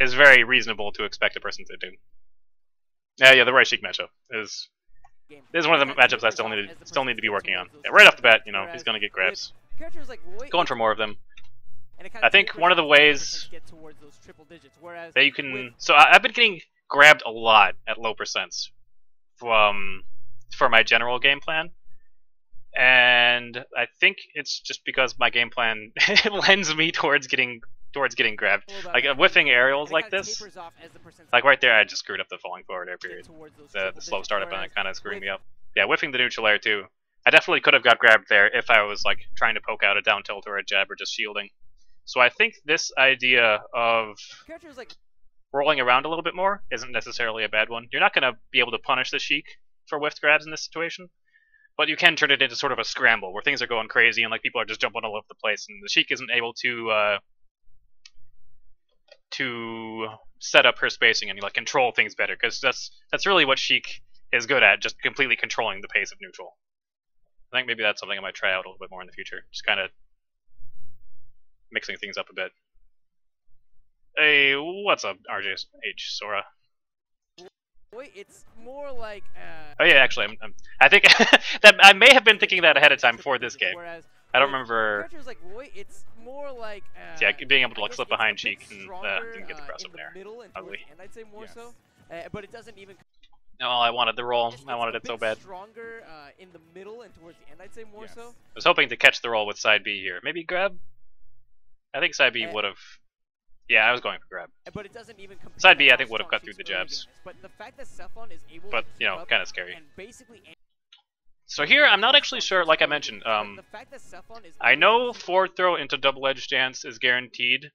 is very reasonable to expect a person to do. Yeah, yeah, the right Sheik matchup is this is one of the matchups I still need to still need to be working on. Yeah, right off the bat, you know, he's gonna get grabs. Going for more of them. I think one of the ways that you can so I, have been getting grabbed a lot at low percents from for my general game plan, and I think it's just because my game plan [LAUGHS] lends me towards getting towards getting grabbed. Like whiffing aerials like this, like right there, I just screwed up the falling forward air period. The, the slow startup and it kind of screwed me up. Yeah, whiffing the neutral air too. I definitely could have got grabbed there if I was like trying to poke out a down tilt or a jab or just shielding. So I think this idea of rolling around a little bit more isn't necessarily a bad one. You're not going to be able to punish the Sheik for whiffed grabs in this situation, but you can turn it into sort of a scramble where things are going crazy and like people are just jumping all over the place, and the Sheik isn't able to uh, to set up her spacing and like control things better because that's that's really what Sheik is good at, just completely controlling the pace of neutral. I think maybe that's something I might try out a little bit more in the future, just kind of mixing things up a bit. Hey, what's up, RJH Sora? Wait, It's more like. Uh, oh yeah, actually, I'm, I'm, i think [LAUGHS] that I may have been thinking that ahead of time for this game. Whereas, I don't remember. Like Roy, it's more like. Uh, yeah, being able to like slip behind Sheik and uh, didn't get the press uh, up there. Ugly. And I'd say more yes. so, uh, but it doesn't even. No, I wanted the roll. I wanted it so bad. Stronger uh, in the middle and towards the end. I'd say more yes. so. I was hoping to catch the roll with side B here. Maybe grab. I think side B uh, would have yeah, I was going for grab. But it doesn't even Side B, I think, would have cut through the jabs. But the fact that Sethlon is able but, you know, kind of scary. So here, I'm not actually sure, like I mentioned, um, I know forward throw into double edge dance is guaranteed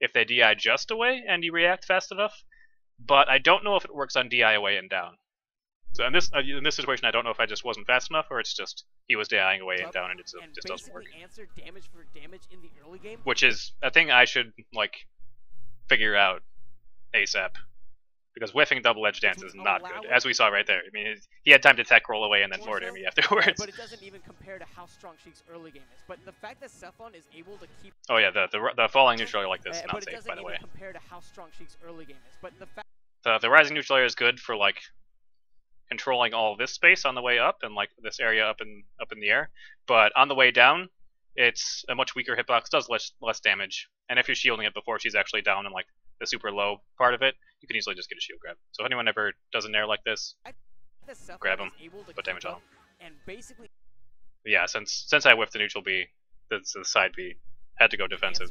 if they DI just away and you react fast enough, but I don't know if it works on DI away and down. So in this uh, in this situation, I don't know if I just wasn't fast enough, or it's just he was dying away and down, and it just, and just doesn't work. Damage damage Which is a thing I should like figure out ASAP. Because whiffing double edge dance is not good, as we saw right there. I mean, he had time to tech roll away and then forward me afterwards. But it doesn't even compare to how strong Sheik's early game is. But the fact that Sethlon is able to keep. Oh yeah, the the, the falling neutral like this is not safe, by the way. compare to how strong Sheik's early game is. But the fact. The the rising neutral is good for like controlling all this space on the way up and like this area up in up in the air. But on the way down, it's a much weaker hitbox, does less less damage, and if you're shielding it before she's actually down in like the super low part of it, you can easily just get a shield grab. So if anyone ever does an air like this, grab him, put damage on him. And basically, yeah, since since I whiffed the neutral B, the, the side B, had to go defensive.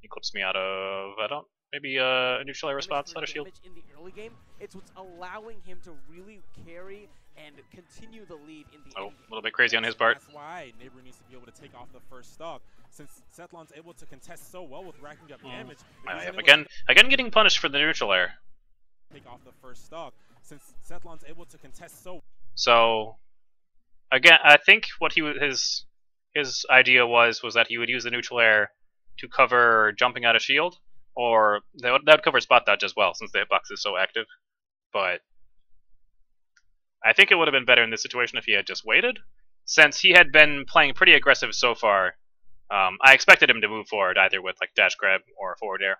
He clips me out of I don't maybe uh, a neutral air response, not a shield. In the early game, it's what's allowing him to really carry and continue the lead in the Oh, a little bit crazy on his part. That's why Neighbor needs to be able to take off the first stock. Since Sethlon's able to contest so well with racking up hmm. damage. Mm. Again, again getting punished for the neutral air. Take off the first stock. Since Sethlon's able to contest so So again, I think what he his his idea was was that he would use the neutral air to cover jumping out of shield, or that would, that would cover spot dodge as well, since the hitbox is so active. But I think it would have been better in this situation if he had just waited. Since he had been playing pretty aggressive so far, um, I expected him to move forward either with like dash grab or forward air.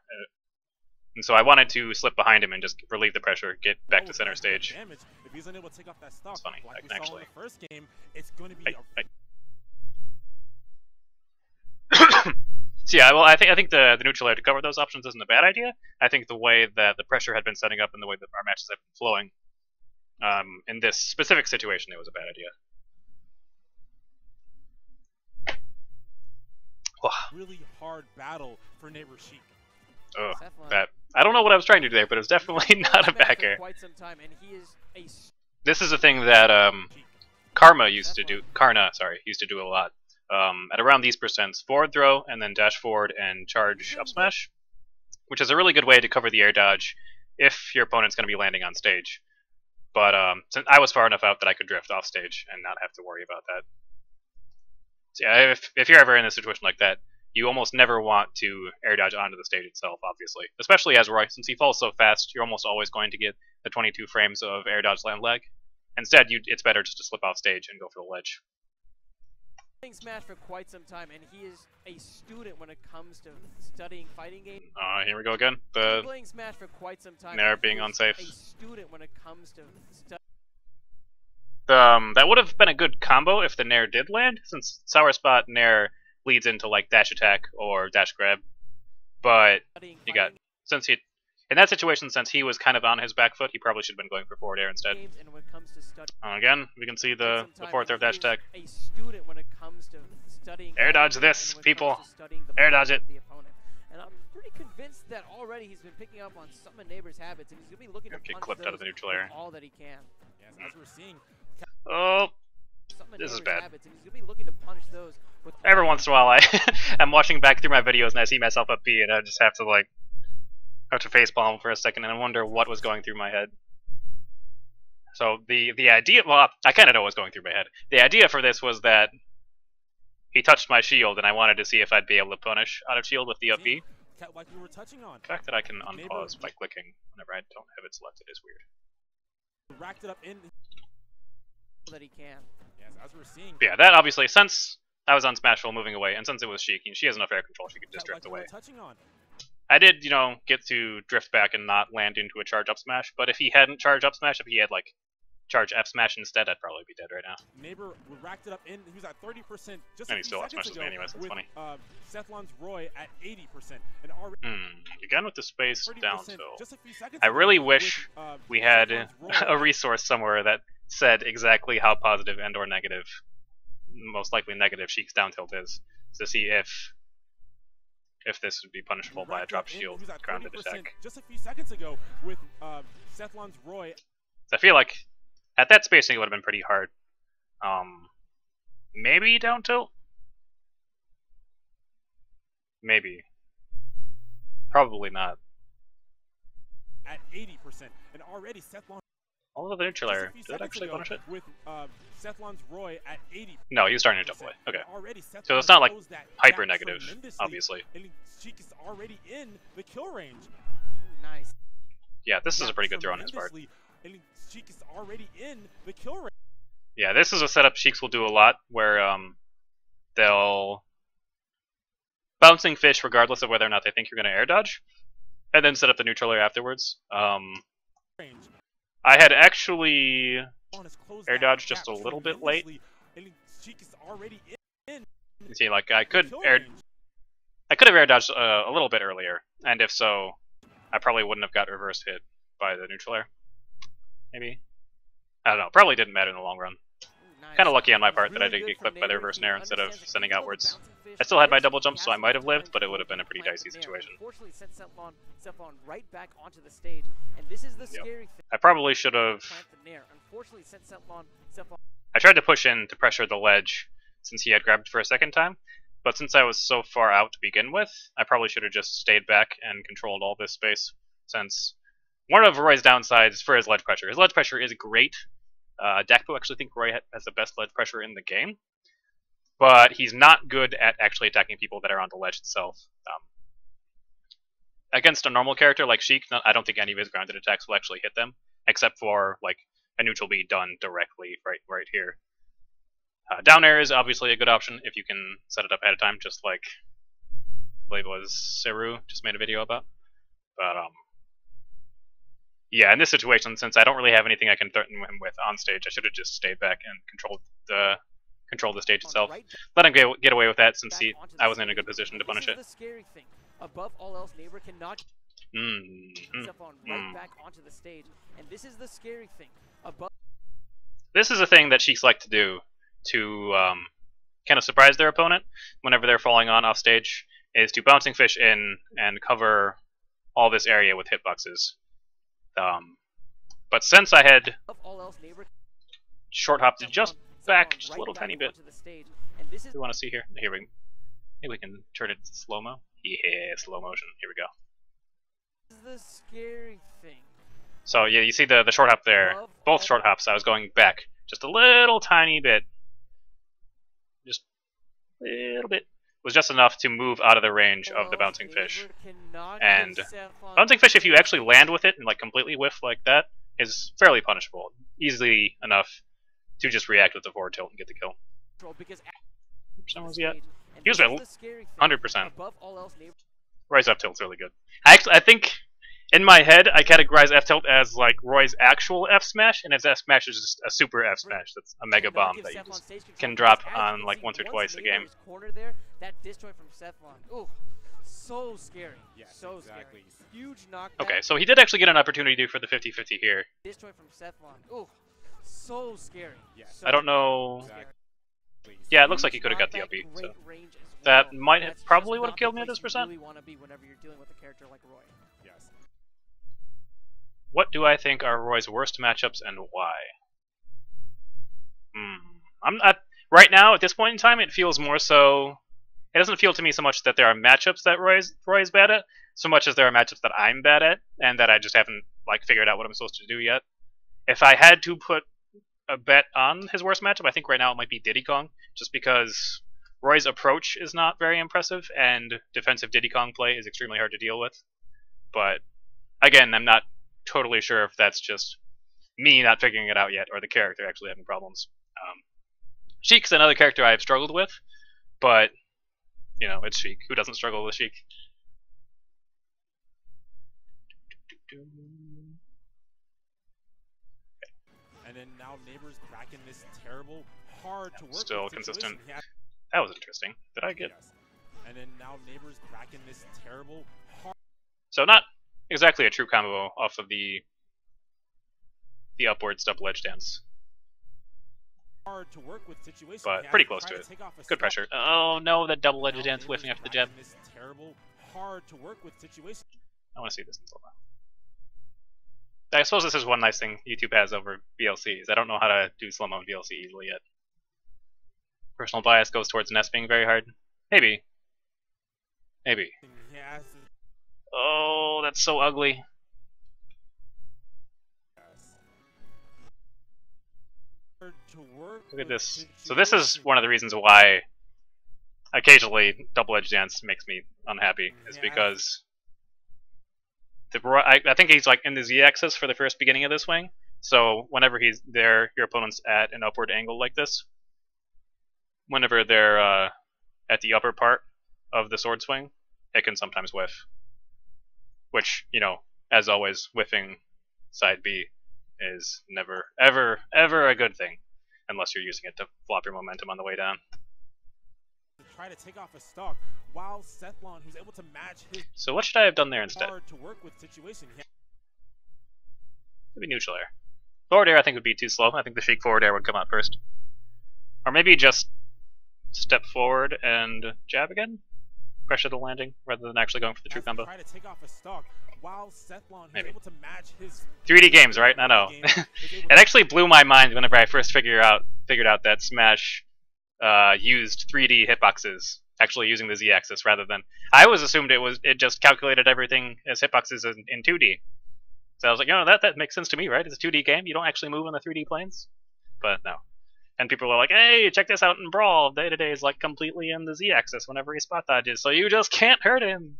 And so I wanted to slip behind him and just relieve the pressure, get back to center stage. Damage. If he's unable to take off that stock, it's funny, like actually. first game, it's going to be. I, I... so yeah, well, I think I think the the neutral air to cover those options isn't a bad idea. I think the way that the pressure had been setting up and the way that our matches have been flowing um, in this specific situation, it was a bad idea. really hard battle for Neighbor Sheik. Oh, that I don't know what I was trying to do there, but it was definitely [LAUGHS] not a backer. This is a thing that um, Karma used to do. Karna, sorry, used to do a lot. Um, at around these percents, forward throw and then dash forward and charge up smash, which is a really good way to cover the air dodge if your opponent's going to be landing on stage. But um, since I was far enough out that I could drift off stage and not have to worry about that. So yeah, if, if you're ever in a situation like that, you almost never want to air dodge onto the stage itself, obviously. Especially as Roy, since he falls so fast, you're almost always going to get the 22 frames of air dodge land lag. Instead, you, it's better just to slip off stage and go for the ledge playing Smash for quite some time, and he is a student when it comes to studying fighting games. Uh, here we go again. The playing Smash for quite some time. Nair being unsafe. A student when it comes to um, that would have been a good combo if the Nair did land, since Sour Spot Nair leads into like dash attack or dash grab. But you got since he in that situation, since he was kind of on his back foot, he probably should have been going for forward air instead. Uh, again, we can see the, the fourth air dash attack. Air dodge this, people. Air dodge it. And I'm pretty convinced that already he's been picking up on some of Neighbor's habits, and he's going to be looking to get clipped out of the neutral air. all that he can. Yes, as we're seeing. Oh, this is bad. Those Every once in a while, I I'm [LAUGHS] watching back through my videos and I see myself up B, and I just have to like have to facepalm for a second and I wonder what was going through my head. So the the idea, well, I kind of know what's going through my head. The idea for this was that he touched my shield, and I wanted to see if I'd be able to punish out of shield with the up B. Like we were touching on. The fact that I can unpause by clicking whenever I don't have it selected is weird. Racked it up in that he can. Yes, as we're seeing. Yeah, that obviously since I was on Smashville moving away, and since it was Sheik, she has enough air control, she could just drift like away. touching on. I did, you know, get to drift back and not land into a charge up smash, but if he hadn't charge up smash, if he had like charge F smash instead, I'd probably be dead right now. Neighbor racked it up in. He was at 30% just and he still smashes ago me anyways. That's with, funny. Uh, Sethlon's Roy at 80% and already. Hmm. Again with the space down tilt. just a few seconds I really with, wish uh, we had [LAUGHS] a resource somewhere that said exactly how positive and or negative, most likely negative, Sheik's down tilt is, to see if if this would be punishable by a drop shield He was at grounded attack. Just a few seconds ago with uh, Sethlon's Roy. I feel like at that spacing it would have been pretty hard. Um, maybe down tilt. Maybe. Probably not. at 80%. And already Sethlon All of the neutral just a air. Did it seconds actually ago punish it? with uh, Sethlon's Roy at 80%. No, he was starting to jump away. Okay. Already So it's not like hyper gap negative, obviously. And Sheik is already in the kill range. Ooh, nice. Yeah, this is a pretty good throw on his part. And is already in the kill range. Yeah, this is a setup Sheiks will do a lot, where um, they'll bouncing fish regardless of whether or not they think you're going to air dodge, and then set up the neutral air afterwards. Um, range. I had actually Sethlon has closed Air dodge just a little bit late. tremendously, And Sheik is already in you see like I could air. I could have air dodged uh, a little bit earlier, and if so, I probably wouldn't have got reverse hit by the neutral air. Maybe I don't know. Probably didn't matter in the long run. Nice. Kinda lucky on my part that I didn't get clipped by the reverse nair instead of sending even though the outwards. I still had my double jump, so I might have lived, but it would have been a pretty dicey situation. Unfortunately, sent Sethlon, Sethlon right back onto the stage, and this is the Yep. I probably should have. Plant the nair. Unfortunately, sent Sethlon, Sethlon I tried to push in to pressure the ledge since he had grabbed for a second time, but since I was so far out to begin with, I probably should have just stayed back and controlled all this space. Since one of Roy's downsides for his ledge pressure, his ledge pressure is great. Uh, Dakpo actually think Roy has the best ledge pressure in the game, but he's not good at actually attacking people that are on the ledge itself. Um, against a normal character like Sheik, I don't think any of his grounded attacks will actually hit them, except for like a neutral B done directly right right here. Uh, down air is obviously a good option if you can set it up ahead of time, just like I believe was Seru just made a video about. But um, yeah, in this situation, since I don't really have anything I can threaten him with on stage, I should have just stayed back and controlled the controlled the stage itself. Let him get, get away with that since he I wasn't in a good position to This punish is it. the scary thing. Above all else, Neighbor cannot Mm, mm. Right mm. back onto the stage, and this is the scary thing. Above this is a thing that Sheiks like to do to um, kind of surprise their opponent whenever they're falling on off stage, is to bouncing fish in and cover all this area with hitboxes. Um, but since I had above all else, Neighbor short hopped just back, just a little tiny bit, onto the stage, and this is we want to see here. Here we, maybe we can turn it to slow mo. Yeah, slow motion. Here we go. This is the scary thing. So yeah, you see the the short hop there. Both short hops. I was going back just a little tiny bit, just a little bit. Was just enough to move out of the range of the oh, bouncing fish. And Bouncing fish, if you actually land with it and like completely whiff like that, is fairly punishable. Easily enough to just react with the forward tilt and get the kill. control because Which one was he at? He was this at is the scary thing. 100%. Rise up tilt's really good. I actually, I think in my head I categorize F tilt as like Roy's actual F smash, and his F smash is just a super F smash. That's a mega bomb that you just can drop on, like, once or twice a game. is cornered there, that disjoint from Sethlon. Ooh, so scary. Yes, so exactly. scary. Huge knockback. Okay, so he did actually get an opportunity to do for the 50-50 here. Disjoint from Sethlon. Ooh, so scary. Yes. So I don't know. Exactly. Yeah, it looks like he could have got the knockback, up B. So range that might have- probably would have killed me at this percent. really want to be whenever you're dealing with a character like Roy. What do I think are Roy's worst matchups and why? Hmm. I'm not right now at this point in time. It feels more so. It doesn't feel to me so much that there are matchups that Roy's Roy is bad at, so much as there are matchups that I'm bad at, and that I just haven't like figured out what I'm supposed to do yet. if I had to put a bet on his worst matchup, I think right now it might be Diddy Kong, just because Roy's approach is not very impressive, and defensive Diddy Kong play is extremely hard to deal with. But again, I'm not totally sure if that's just me not figuring it out yet, or the character actually having problems. Um, Sheik's another character I've struggled with, but you know, it's Sheik. Who doesn't struggle with Sheik? And then now neighbors back in this terrible, hard to work. Still consistent. That was interesting. Did I get? And then now neighbors back in this terrible, hard. So not exactly a true combo off of the the upwards double edge dance. Hard to work with situation. But pretty close to it. Good pressure. Oh no, that double edge dance whiffing after the jab. Terrible, hard to work with situation. I want to see this in slow I suppose this is one nice thing YouTube has over VLCs. I don't know how to do slow-mo in VLC easily yet. Personal bias goes towards Ness being very hard. Maybe. Maybe. Oh, that's so ugly. Look at this. So this is one of the reasons why occasionally double-edged dance makes me unhappy, is because the I, I think he's like in the z-axis for the first beginning of this swing. So whenever he's there, your opponent's at an upward angle like this. Whenever they're uh, at the upper part of the sword swing, it can sometimes whiff. Which, you know, as always, whiffing side B is never, ever, ever a good thing unless you're using it to flop your momentum on the way down. Try to take off a stock while Sethlon, who's able to match his so what should I have done there instead? to work with situation. Maybe neutral air. Forward air I think would be too slow. I think the Sheik forward air would come out first. Or maybe just step forward and jab again? Pressure the landing rather than actually going for the true combo. To take off a stock while Sethlon, Maybe. able to match his 3D games, right? I know. [LAUGHS] it actually blew my mind whenever I first figured out figured out that Smash uh, used 3D hitboxes, actually using the z-axis rather than. I always assumed it was it just calculated everything as hitboxes in, in 2D. So I was like, you know, that that makes sense to me, right? It's a 2D game. You don't actually move on the 3D planes. But no. And people are like, hey, check this out in Brawl. Dedede is like completely in the z-axis whenever he spot dodges, so you just can't hurt him.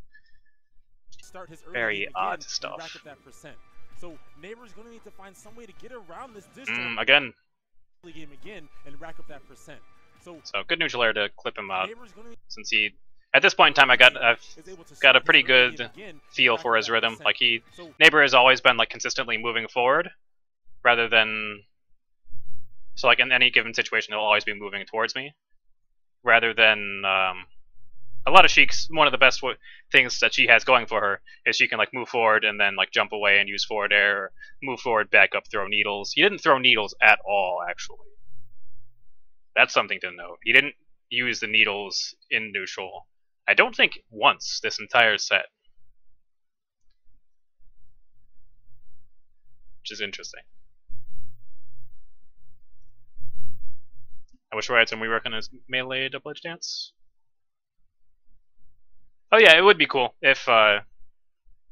start his early Very odd stuff. Up. So neighbor's going to need to find some way to get around this distance Mm, again, game again and rack up that percent. So so good neutral air to clip him out neighbor's going to since he. At this point in time, I got I've is able to got a pretty good game again and feel for his rhythm. Like he Neighbor has always been like consistently moving forward, rather than so like in any given situation he'll always be moving towards me, rather than um, a lot of Sheik's. One of the best things that she has going for her is she can like move forward and then like jump away and use forward air, or move forward, back up, throw needles. He didn't throw needles at all, actually. That's something to note. He didn't use the needles in neutral. I don't think once this entire set. which is interesting. I wish we had some rework on his melee double edge dance. Oh yeah, it would be cool if uh,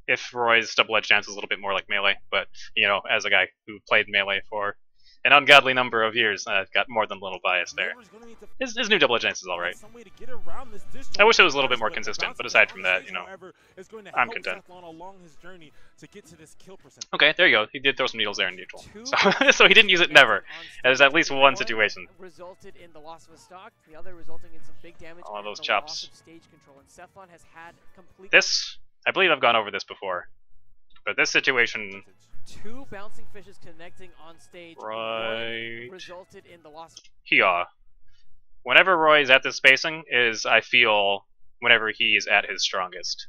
if Roy's double edge dance is a little bit more like melee. But you know, as a guy who played melee for an ungodly number of years, uh, I've got more than a little bias there. neighbor's gonna need to His, his new double dance is alright. Some way to get around this distance. I wish it was a little bit more consistent, but aside from that, you know, however, is going to I'm content. Sethlon along his journey to get to this kill percent. Okay, there you go. He did throw some needles there in neutral. So, [LAUGHS] so he didn't use it never. There's at least one situation. resulted in the loss of a stock, the other resulting in some big damage All of those chops. stage control. And Cephalon has had complete This, I believe I've gone over this before, but this situation two bouncing fishes connecting on stage. Right. resulted in the loss. Of Hia. Whenever Roy's at this spacing is I feel whenever he is at his strongest.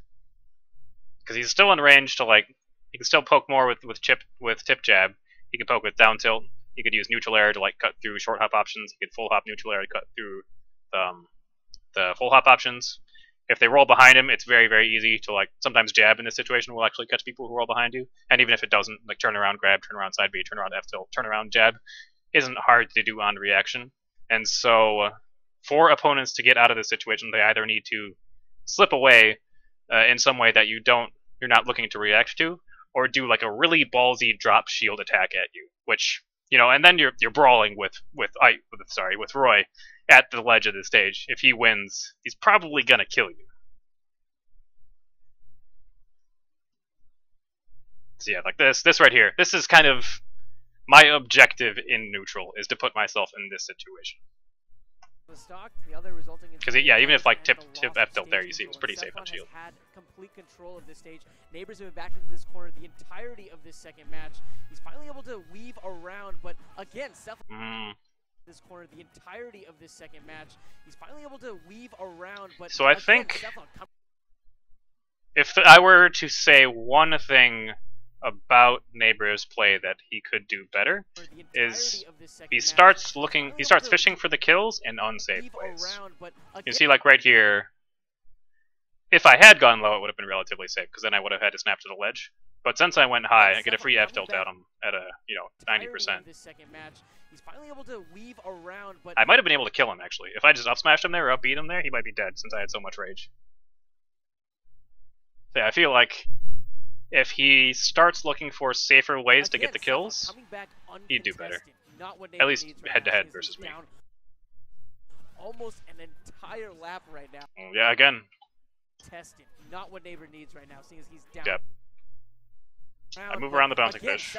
Because he's still in range to like he can still poke more with, with chip with tip jab. He can poke with down tilt. He could use neutral air to like cut through short hop options. He could full hop neutral air to cut through um, the full hop options. If they roll behind him, it's very, very easy to like sometimes jab in this situation will actually catch people who roll behind you. And even if it doesn't, like turn around grab, turn around side B, turn around F tilt, turn around jab isn't hard to do on reaction. And so uh, for opponents to get out of this situation, they either need to slip away uh, in some way that you don't you're not looking to react to, or do like a really ballsy drop shield attack at you, which you know, and then you're you're brawling with with I sorry with Roy at the ledge of the stage. If he wins, he's probably gonna kill you. So yeah, like this this right here. This is kind of my objective in neutral is to put myself in this situation. Because yeah, even if like tip tip F tilt there, you see it was pretty safe on shield. Had complete control of this stage. Neighbors have been back into this corner the entirety of this second match. He's finally able to weave around, but again, Seth. Mm. This corner the entirety of this second match. He's finally able to weave around, but so I think if I were to say one thing about Neighbor's play that he could do better is he starts looking, he starts fishing for the kills in unsafe ways. You see, like right here, if I had gone low, it would have been relatively safe because then I would have had to snap to the ledge. But since I went high, I get a free F tilt out him at a you know 90%. I might have been able to kill him actually. If I just up smashed him there or up beat him there, he might be dead since I had so much rage. So yeah, I feel like if he starts looking for safer ways to get the kills, he'd do better. At least head to head versus me. Almost an entire lap right now. Mm, yeah, again. Testing, not what neighbor needs right now, seeing as he's down. Yep. I move around the bouncing fish.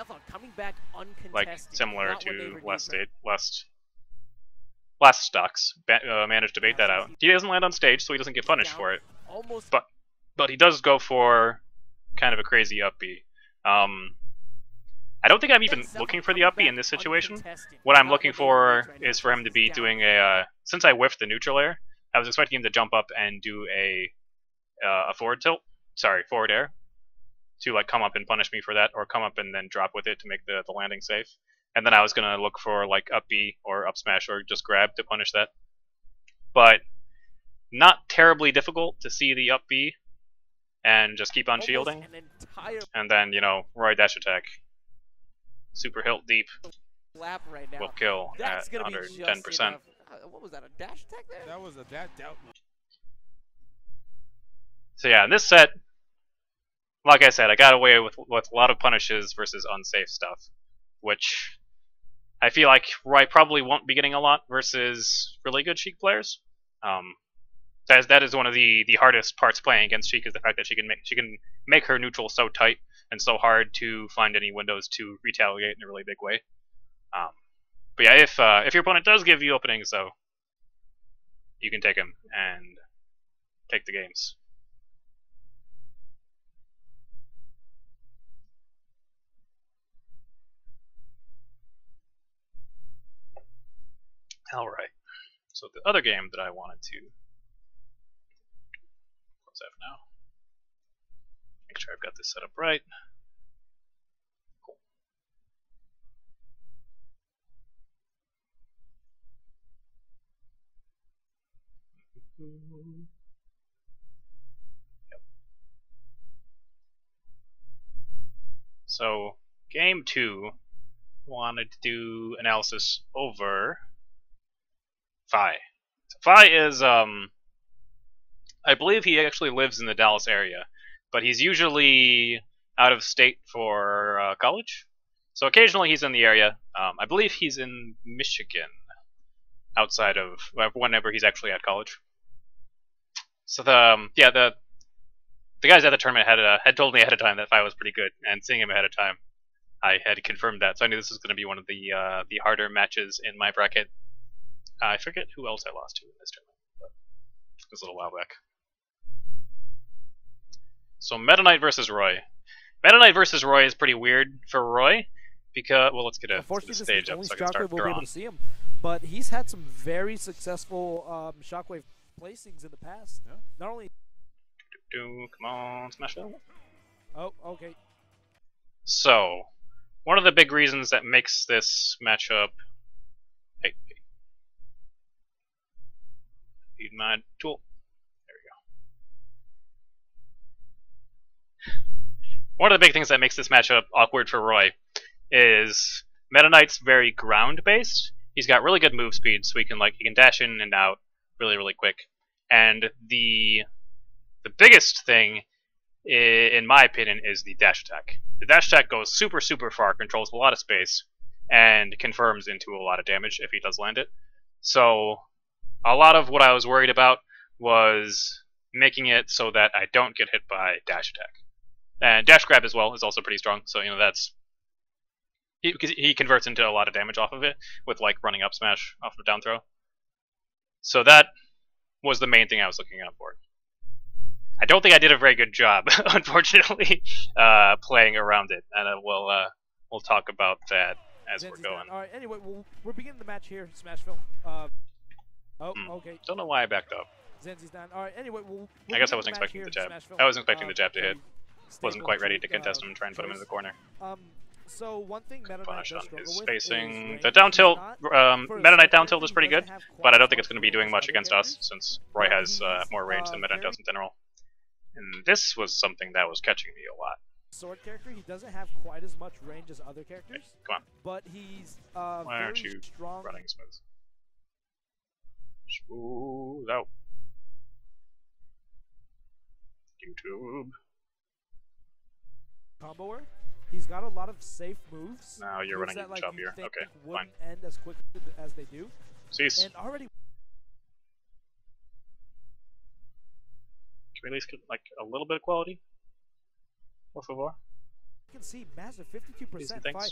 like similar to last state, last last stocks uh, managed to bait that out. He doesn't land on stage, so he doesn't get punished for it. Almost. But but he does go for kind of a crazy up B. Um, I don't think I'm even looking for the up in this situation. What I'm looking for is for him to be doing a, uh, since I whiffed the neutral air, I was expecting him to jump up and do a, uh, a forward tilt, sorry, forward air, to like come up and punish me for that, or come up and then drop with it to make the, the landing safe. And then I was gonna look for like up B or up smash or just grab to punish that. But not terribly difficult to see the up B and just keep on shielding. And then, you know, Roy dash attack. Super hilt deep. Lap right now. Will kill That's at under 10%. Uh, what was that, a dash attack there? That was a that doubt. So yeah, in this set, like I said, I got away with with a lot of punishes versus unsafe stuff, which I feel like I probably won't be getting a lot versus really good Sheik players. Um, that is, that is one of the, the hardest parts playing against Sheik is the fact that she can make she can make her neutral so tight and so hard to find any windows to retaliate in a really big way. Um, but yeah, if uh, if your opponent does give you openings though, you can take him and take the games. All right. So the other game that I wanted to close F now. Make sure I've got this set up right. Cool. Yep. So, game two wanted to do analysis over Fye. Fye is um I believe he actually lives in the Dallas area, but he's usually out of state for uh, college. So occasionally he's in the area. Um, I believe he's in Michigan, outside of whenever he's actually at college. So the um, yeah the the guys at the tournament had uh, had told me ahead of time that Fye was pretty good, and seeing him ahead of time, I had confirmed that. So I knew this was going to be one of the uh, the harder matches in my bracket. I forget who else I lost to in this tournament, but it was a little while back. So Meta Knight versus Roy. Meta Knight versus Roy is pretty weird for Roy because well, let's get a, Unfortunately, the stage up so I can start will be able to see him, but he's had some very successful um, Shockwave placings in the past. Yeah. Not only. Do, come on, smash it. Oh, okay. So, one of the big reasons that makes this matchup. Hey, hey. Need my tool. There we go. one of the big things that makes this matchup awkward for Roy is Meta Knight's very ground based. He's got really good move speed, so he can like he can dash in and out really really quick. And the the biggest thing, in my opinion, is the dash attack. the dash attack goes super, super far, controls a lot of space, and confirms into a lot of damage if he does land it. So, a lot of what I was worried about was making it so that I don't get hit by dash attack. And dash grab as well is also pretty strong, so you know that's he, because he converts into a lot of damage off of it with like running up smash off of down throw. So that was the main thing I was looking out for. I don't think I did a very good job, [LAUGHS] unfortunately, uh, playing around it, and uh, we'll uh, we'll talk about that as we're going. All right. Anyway, we'll, we're beginning the match here, Smashville. Uh, oh, Hmm. okay. Don't know why I backed up. Zenzi's down. All right. Anyway, we'll. I guess I wasn't expecting the jab. I wasn't expecting the jab to hit. Uh, Wasn't quite ready to contest him and try and put him in the corner. Um, so one thing Meta Knight does on struggle his spacing. is The down tilt, um, Meta Knight down tilt is pretty good, but I don't think it's going to be doing much against us since Roy has uh, more range uh, than Meta very- does in general. And this was something that was catching me a lot. sword character. He doesn't have quite as much range as other characters, Come on, but he's uh, why aren't you strong. running smooth? Smooth out. YouTube. comboer. He's got a lot of safe moves. Now you're moves running that, like, you choppier. think Okay, fine. end as quick as they do, Cease. and already Can we at least get like a little bit of quality? Por favor. you can see massive 52% Decent fight.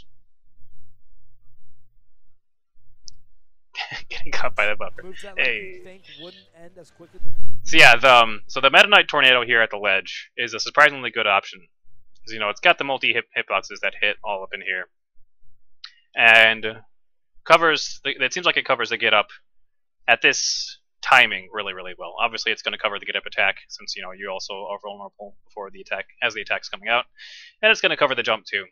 [LAUGHS] Getting caught by the buffer. Moves that like, Hey. you think wouldn't end as quick as So yeah, the um, so the Meta Knight Tornado here at the ledge is a surprisingly good option. Because you know it's got the multi hit hitboxes that hit all up in here, and covers. The, it seems like it covers the get up at this timing really really well. Obviously, it's going to cover the get up attack since you know you also are vulnerable before the attack as the attack's coming out, and it's going to cover the jump too.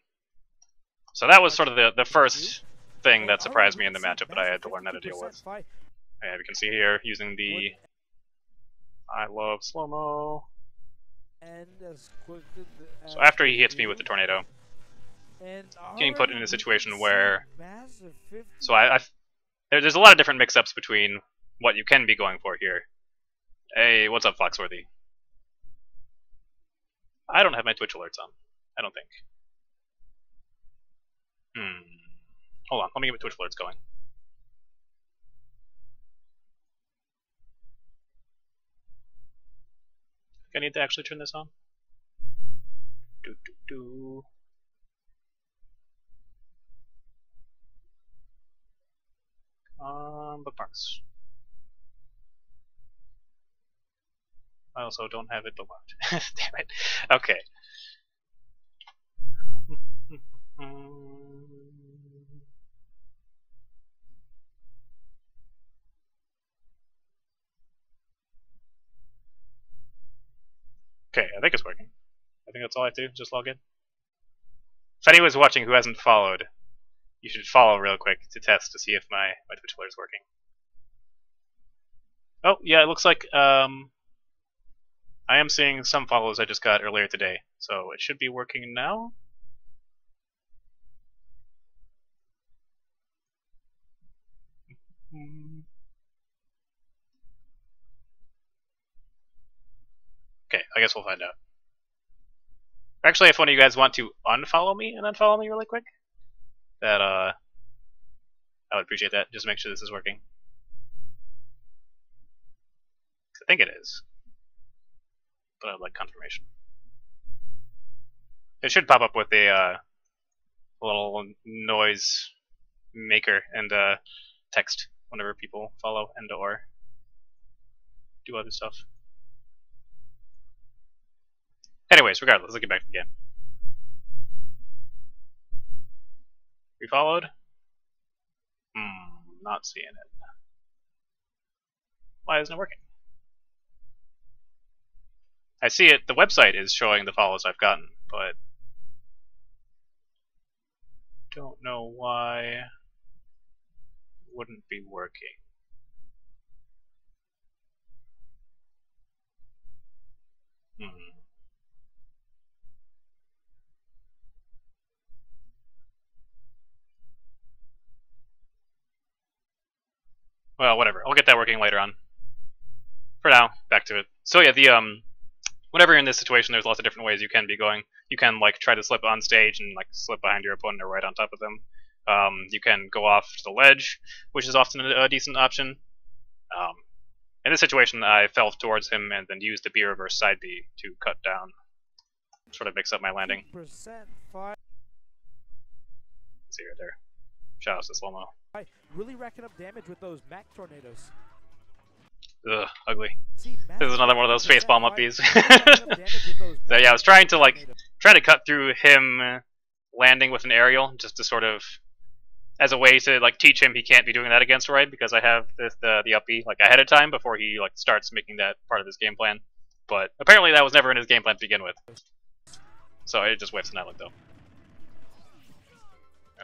So that was sort of the the first thing that surprised me in the matchup that I had to learn how to deal with. And you can see here using the I love slow mo. end as quick as So after he hits me with the tornado, getting put in a situation where- so I, I there's a lot of different mix-ups between what you can be going for here. Hey, what's up, Foxworthy? I don't have my Twitch alerts on. I don't think. Hmm. Hold on, let me get my Twitch alerts going. I need to actually turn this on. Do do do. Um, bookmarks. I also don't have it bookmarked. [LAUGHS] Damn it. Okay. Okay, I think it's working. I think that's all I have to do. Just log in. If anyone's watching who hasn't followed, you should follow real quick to test to see if my, my Twitch is working. Oh, yeah, it looks like um, I am seeing some follows I just got earlier today, so it should be working now. I guess we'll find out. Actually, if one of you guys want to unfollow me and unfollow me really quick, that uh, I would appreciate that. Just make sure this is working. I think it is, but I'd like confirmation. It should pop up with a uh, little noise maker and uh, text whenever people follow and or do other stuff. Anyways, regardless, let's get back to the game. We followed? Hmm, not seeing it. Why isn't it working? I see it, the website is showing the follows I've gotten, but don't know why it wouldn't be working. Hmm. Well, whatever. I'll get that working later on. For now, back to it. So yeah, the um, whenever you're in this situation, there's lots of different ways you can be going. You can like try to slip on stage and like slip behind your opponent or right on top of them. Um, you can go off to the ledge, which is often a, a decent option. Um, in this situation, I fell towards him and then used the B reverse side B to cut down, sort of mix up my landing. See right there. Shout out to slow mo. Really racking up damage with those Mach tornadoes. Ugh, ugly. See, This is another one of those face bomb uppies. [LAUGHS] so yeah, I was trying to like trying to cut through him uh, landing with an aerial just to sort of as a way to like teach him he can't be doing that against Roy because I have the the, the up B like ahead of time before he like starts making that part of his game plan. But apparently that was never in his game plan to begin with. So it just whiffs and I look though.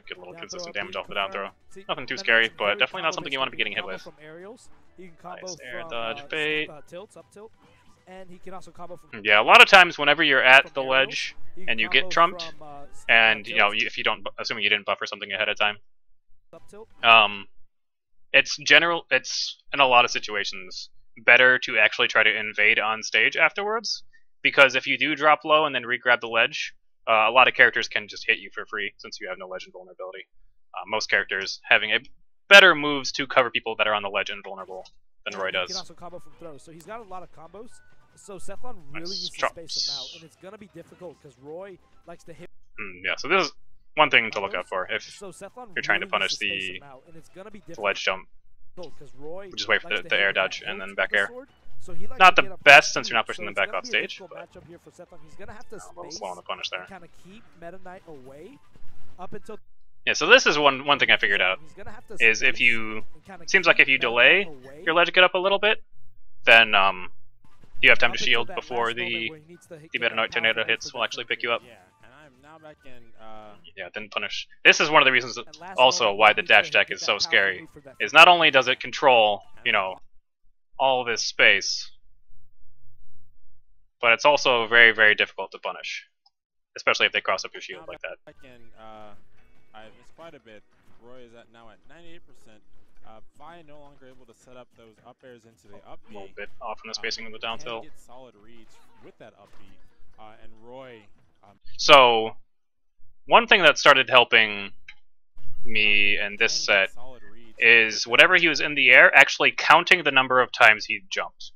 Get a little consistent damage off the down throw. Nothing too scary, but definitely not something you want to be getting hit with. From aerials. He can combo Nice air from, dodge uh, bait. Uh, tilts, up tilt, and he can also combo from. Yeah, a lot of times whenever you're at the aerials. ledge and you get trumped, from, uh, and you know if you don't, assuming you didn't buffer something ahead of time, um, it's general. It's in a lot of situations better to actually try to invade on stage afterwards, because if you do drop low and then re-grab the ledge, uh, a lot of characters can just hit you for free since you have no legend vulnerability. Uh, most characters having a better moves to cover people that are on the legend vulnerable than Roy He can also combo from throws, so he's got a lot of combos. So Sethlon really Nice needs to space him out, and it's gonna be difficult because Roy likes to hit. Mm, yeah, so this is one thing to look out for if So you're trying to punish the- out, and it's gonna be the ledge jump. Roy Just wait for the- the air dodge and then back air. Sword, So he likes Not the best since you're not pushing so them back off stage, but- here for Sethlon. He's gonna have to A little space slow on the punish there. kind of keep Meta Knight away up until. Yeah, so this is one one thing I figured out He's gonna have to is if you seems like if you delay your ledge get up a little bit, then um you have time to shield before the where he needs to hit- the get Meta Knight tornado hits will actually pick you up. Yeah, and I'm now back in. Uh, yeah then punish. This is one of the reasons also why the he needs to dash attack is so scary. move for that Is not only does it control you know all this space, but it's also very very difficult to punish, especially if they cross up your shield now like that. back in. Uh, I've missed quite a bit. Roy is at now at 98%. Uh, Fye no longer able to set up those up airs into the up A little bit off from the Um, spacing of the down tilt. get solid reads with that up B. Uh, and Roy, um, So, one thing that started helping me in this set get solid reads is up he was in the air, actually counting the number of times he jumped.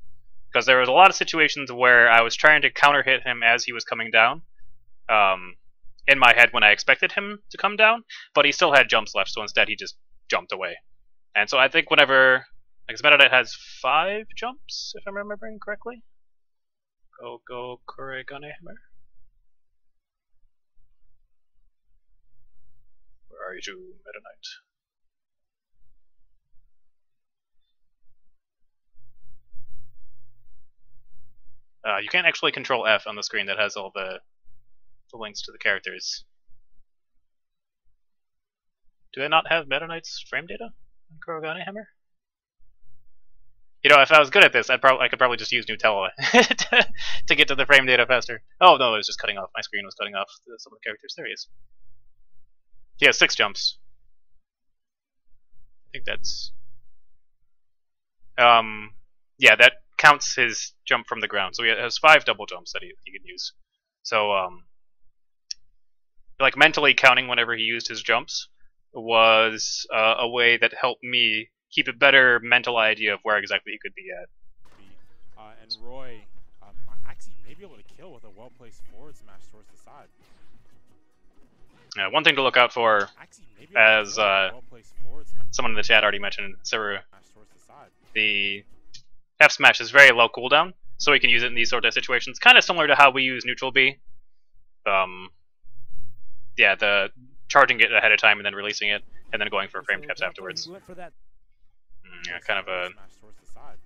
Because there was a lot of situations where I was trying to counter hit him as he was coming down, um, in my head when I expected him to come down, but he still had jumps left, so instead he just jumped away. And so I think whenever, like, Meta Knight has five jumps, if I'm remembering correctly. Go, go, Kurogane Hammer. Where are you, Meta Knight? Uh, you can't actually control F on the screen that has all the, the links to the characters. Do they not have Meta Knight's frame data on Kurogane Hammer? You know, if I was good at this, I'd probably I could probably just use Nutella [LAUGHS] to, to get to the frame data faster. Oh no, it was just cutting off. My screen was cutting off some of the characters. There he is. He has six jumps. I think that's. Um, yeah, that counts his jump from the ground. So he has five double jumps that he, he can use. So, um, like mentally counting whenever he used his jumps was uh, a way that helped me keep a better mental idea of where exactly he could be at. Uh, and Roy, um, actually may be able to kill with a well-placed forward smash towards the side. Uh, one thing to look out for, Actually, may be able to As, kill with a uh, smash someone in the chat already mentioned, Saru, towards the side. the F smash is very low cooldown, so we can use it in these sort of situations. Kind of similar to how we use neutral B. Um, yeah, the charging it ahead of time and then releasing it, and then going for frame traps afterwards. He went for that Mm, yeah, kind of a Smash towards the side.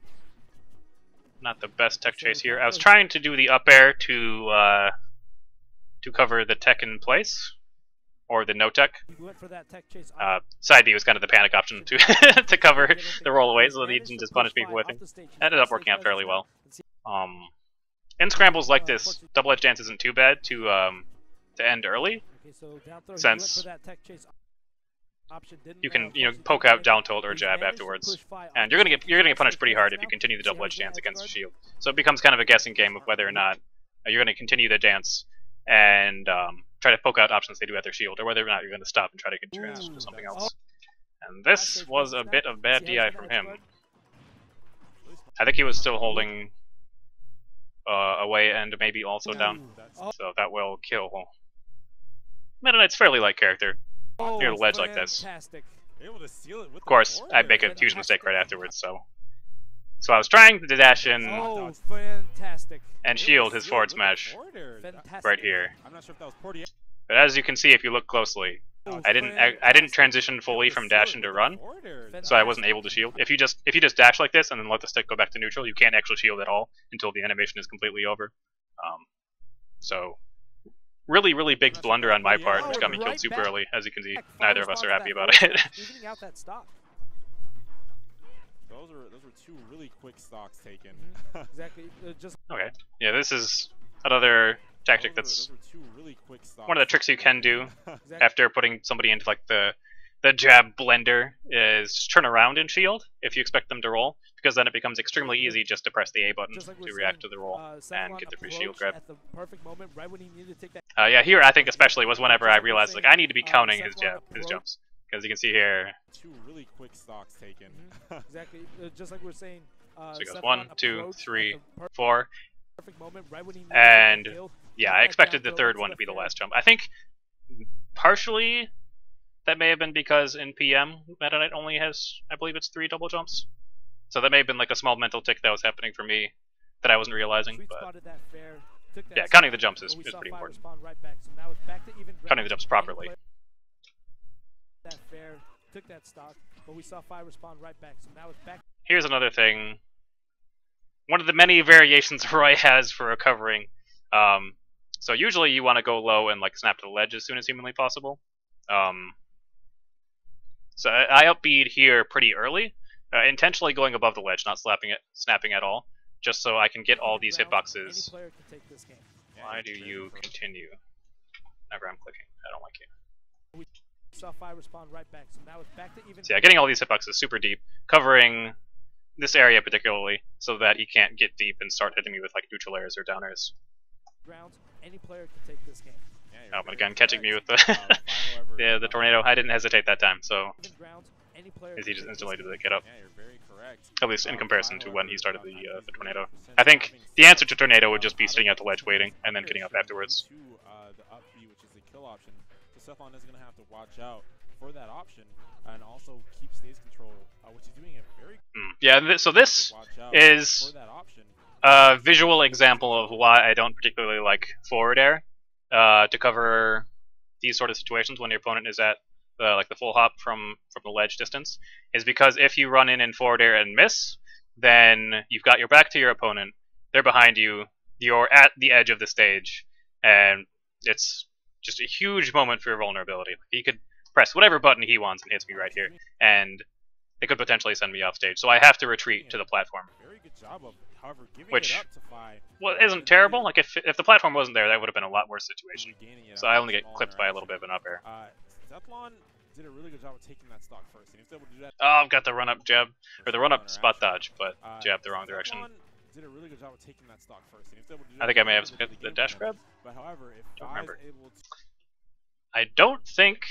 not the best tech chase here. I was trying to do the up air to uh, to cover the tech in place, or the no tech. He went for that tech chase. Uh, side B was kind of the panic option to [LAUGHS] to cover the roll away, so that he didn't just punish people with whiffing. Ended up working out fairly well. Um, in scrambles like this, double edge dance isn't too bad to um, to end early. Okay, so down Since that option, You uh, can you know poke out down tilt or jab afterwards, and you're gonna get you're gonna get punished pretty hard if you continue the double edge dance against the shield. So it becomes kind of a guessing game of whether or not uh, you're going to continue the dance and um, try to poke out options they do at their shield, or whether or not you're going to stop and try to get to something else. And this was a bit of bad DI from him. I think he was still holding uh, away and maybe also down, so that will kill. Meta Knight's fairly light character. Oh, near the ledge like this. fantastic. Able to seal it with Of course, I make a huge mistake right afterwards, so. So I was trying to dash in Oh, fantastic. and shield his forward smash Fantastic. right here. Sure if that was Porty. But as you can see, if you look closely, Oh, I didn't I, I didn't transition fully from dash into run, so I wasn't able to shield. If you just if you just dash like this and then let the stick go back to neutral, you can't actually shield at all until the animation is completely over. Um, so really really big blunder on my part, which got me killed super early. As you can see, neither of us are happy about it. Those were those were two really quick stocks taken. [LAUGHS] Exactly. Uh, just okay, yeah, this is another tactic Those were- that's those were two really quick stocks one of the tricks you can do [LAUGHS] exactly. after putting somebody into like the the jab blender is turn around and shield if you expect them to roll because then it becomes extremely easy just to press the A button like to react saying, to the roll uh, and get the free shield grab. At the perfect moment, right when he needed to take that. Uh, yeah, here I think especially was whenever I realized like I need to be Uh, counting his jab his jumps because you can see here Two really quick stocks taken. [LAUGHS] Exactly. Uh, just like we're saying. Uh, So he goes Sethlon one, two, approached at three, the per- four. Perfect moment, right when he needed And, to take kill. Yeah, I expected the third one to be the last jump. I think partially that may have been because in PM Meta Knight only has I believe it's three double jumps, so that may have been like a small mental tick that was happening for me that I wasn't realizing. But that fair. That Yeah, counting the jumps is- is pretty important. Right back. So back to even Counting the jumps Any properly. That fair. Took that stock, but we saw Fye respond right back. So now it's back. here's another thing. One of the many variations [LAUGHS] Roy has for recovering. Um, so usually you want to go low and like snap to the ledge as soon as humanly possible. Um, so I, I upbeat here pretty early, uh, intentionally going above the ledge, not slapping it, snapping at all, just so I can get all these hitboxes. player can take this game. Why do you continue? Never, I'm clicking. I don't like you. We saw Fye respond right back. So now it's back to even. So yeah, getting all these hitboxes super deep, covering this area particularly, so that he can't get deep and start hitting me with like neutral airs or downers. grounds. Any player can take this game. Yeah, Oh, but again, catching me with the Uh, [LAUGHS] yeah, the uh, tornado. I didn't hesitate that time, so Even. Any player. is he just instantly did the kid up? Yeah, you're very. At least in Uh, comparison to when he started uh, the, uh, the tornado. I think the answer to tornado would uh, just be sitting at the ledge waiting and then getting up to, afterwards. To the up B, which is the kill option. So Sethlon is going to have to watch out for that option and also keep stage control, uh, which is doing a very Hmm. Yeah, th- so this to watch out is a visual example of why I don't particularly like forward air uh, to cover these sort of situations when your opponent is at uh, like the full hop from from the ledge distance is because if you run in in forward air and miss, then you've got your back to your opponent. They're behind you. You're at the edge of the stage, and it's just a huge moment for your vulnerability. He could press whatever button he wants and hits me right here, and it could potentially send me off stage. So I have to retreat to the platform Very good job of, however, giving Which- it up to Fye. well, isn't terrible. Like if if the platform wasn't there, that would have been a lot worse situation. So I only get clipped by a little bit of an up air. Uh, did a really good job of taking that stock first. And he was able to do that. Oh, I've got the run up jab or the run up spot dodge, but Uh, jab the wrong direction. Did a really good job of taking that stock first. And able to do I think I may have skipped the dash grab. But however, if Don't remember. able to I don't think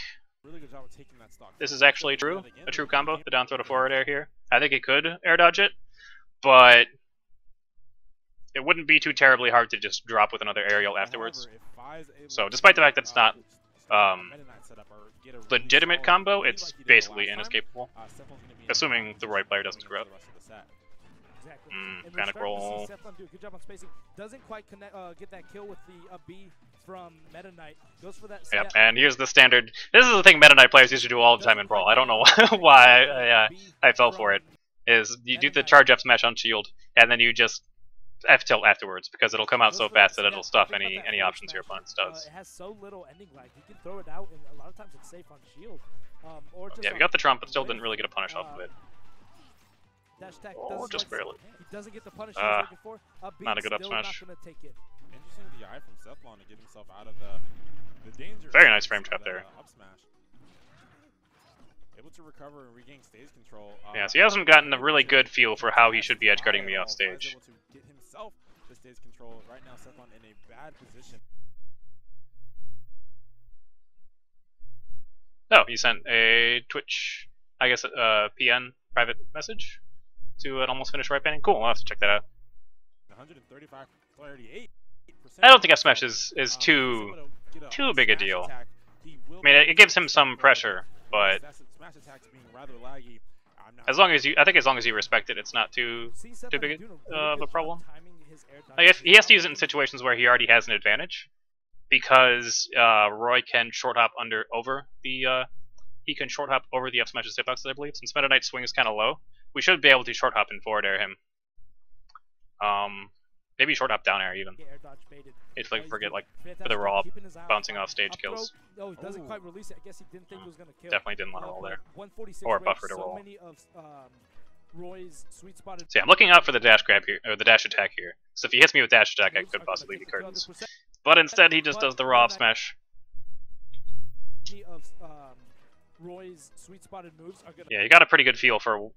really good job of taking that stock this is actually able to do true, a true combo, the down throw to forward air here. I think he could air dodge it, but it wouldn't be too terribly hard to just drop with another aerial afterwards. however, if Fye's able So despite the fact that it's uh, not, um, a Meta Knight setup or get a really Legitimate combo, it's like he did the basically inescapable. uh, Sethlon's gonna be in Assuming the right player doesn't screw up. Exactly. Mm, and we're panic starting to roll. a good job on spacing. Doesn't quite connect, uh, get that kill with the up B from Meta Knight. Goes for that Yep, step. and here's the standard. This is the thing Meta Knight players used to do all the time in Brawl. I don't know [LAUGHS] why I, I, uh, I fell for it. Is you do the charge up smash on shield, and then you just F tilt afterwards because it'll come out so fast that it'll stuff any any options your opponent Uh, does. it has so little ending lag. You can throw it out, and a lot of times it's safe on shield. Um, or just Yeah, we got the trump, but still didn't really get a punish off of Uh, it. Dash attack Oh, doesn't just barely. He doesn't get the punish Uh, he was for. Up B, not a good up smash. Not gonna take it. Interesting the eye from Sethlon to get himself out of the the danger. Very nice frame trap there. up smash. Able to recover and regain stage control. Uh, Yeah, so he hasn't gotten a really good feel for how he should be edge guarding me off stage. able to get himself the stage control. Right now, Sethlon in a bad position. No, he sent a Twitch, I guess, uh, PN private message to an almost finished right banding. Cool, I'll have to check that out. 135 38. I don't think F Smash is, is too too big a deal. I mean, it, it gives him some pressure, but as long as you, I think as long as you respect it, it's not too too big of a problem. Like if he has to use it in situations where he already has an advantage, because uh, Roy can short hop under over the uh, he can short hop over the F Smash's hitboxes, I believe. Since Meta Knight swing is kind of low, we should be able to short hop and forward air him. Um, maybe short hop down air even. If like forget like for the raw bouncing off stage kills. No, he doesn't quite release it. I guess he didn't think he was gonna kill. Definitely didn't want to roll there. 146 Or range, buffer to so roll. many of, um, Roy's sweet spotted So yeah, I'm looking out for the dash grab here, or the dash attack here. So if he hits me with dash attack, I could possibly be the kill on curtains. But instead, he just does the raw Meta smash. Of um, Roy's sweet spotted moves are gonna Yeah, you got a pretty good feel for how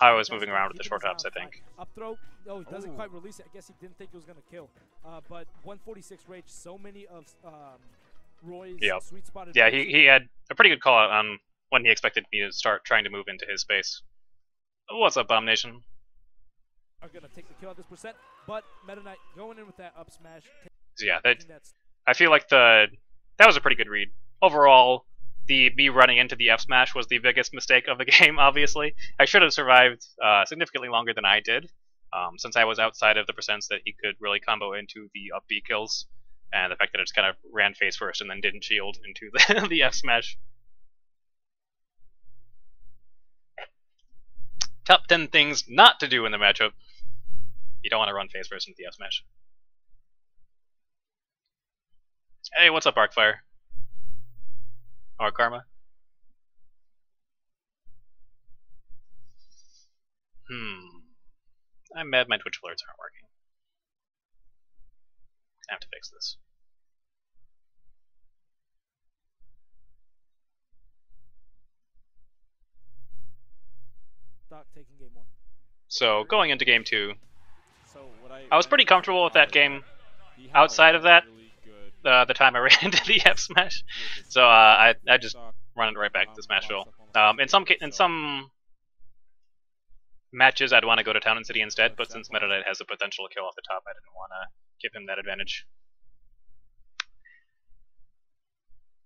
I was moving around with the short his hops, I think. Up throw. No, he doesn't Ooh. quite release it. I guess he didn't think he was gonna kill. Uh, but 146 rage. So many of um, Roy's Yep. sweet spotted. Yeah, he, he had a pretty good call out on when he expected me to start trying to move into his space. What's up, Bomb Nation? are gonna take the kill at this percent. But Meta Knight going in with that up smash. So yeah, that, taking that I feel like the that was a pretty good read. Overall, the me running into the F smash was the biggest mistake of the [LAUGHS] game. Obviously, I should have survived uh, significantly longer than I did, um, since I was outside of the percents that he could really combo into the up B kills, and the fact that it just kind of ran face first and then didn't shield into [LAUGHS] the, the F smash. Top 10 things not to do in the matchup. You don't want to run face first into the F smash. Hey, what's up, Arcfire? Or Karma? Hmm. I'm mad my Twitch alerts aren't working. I have to fix this. taking game one. So, going into game two, So what I, I was pretty comfortable with that game he had a outside of that, uh, the time I [LAUGHS] ran into the F smash. So, uh, I, I just run it right back to Smashville. Um, in some in some matches, I'd want to go to Town and City instead, but since Meta Knight has the potential kill off the top, I didn't want to give him that advantage.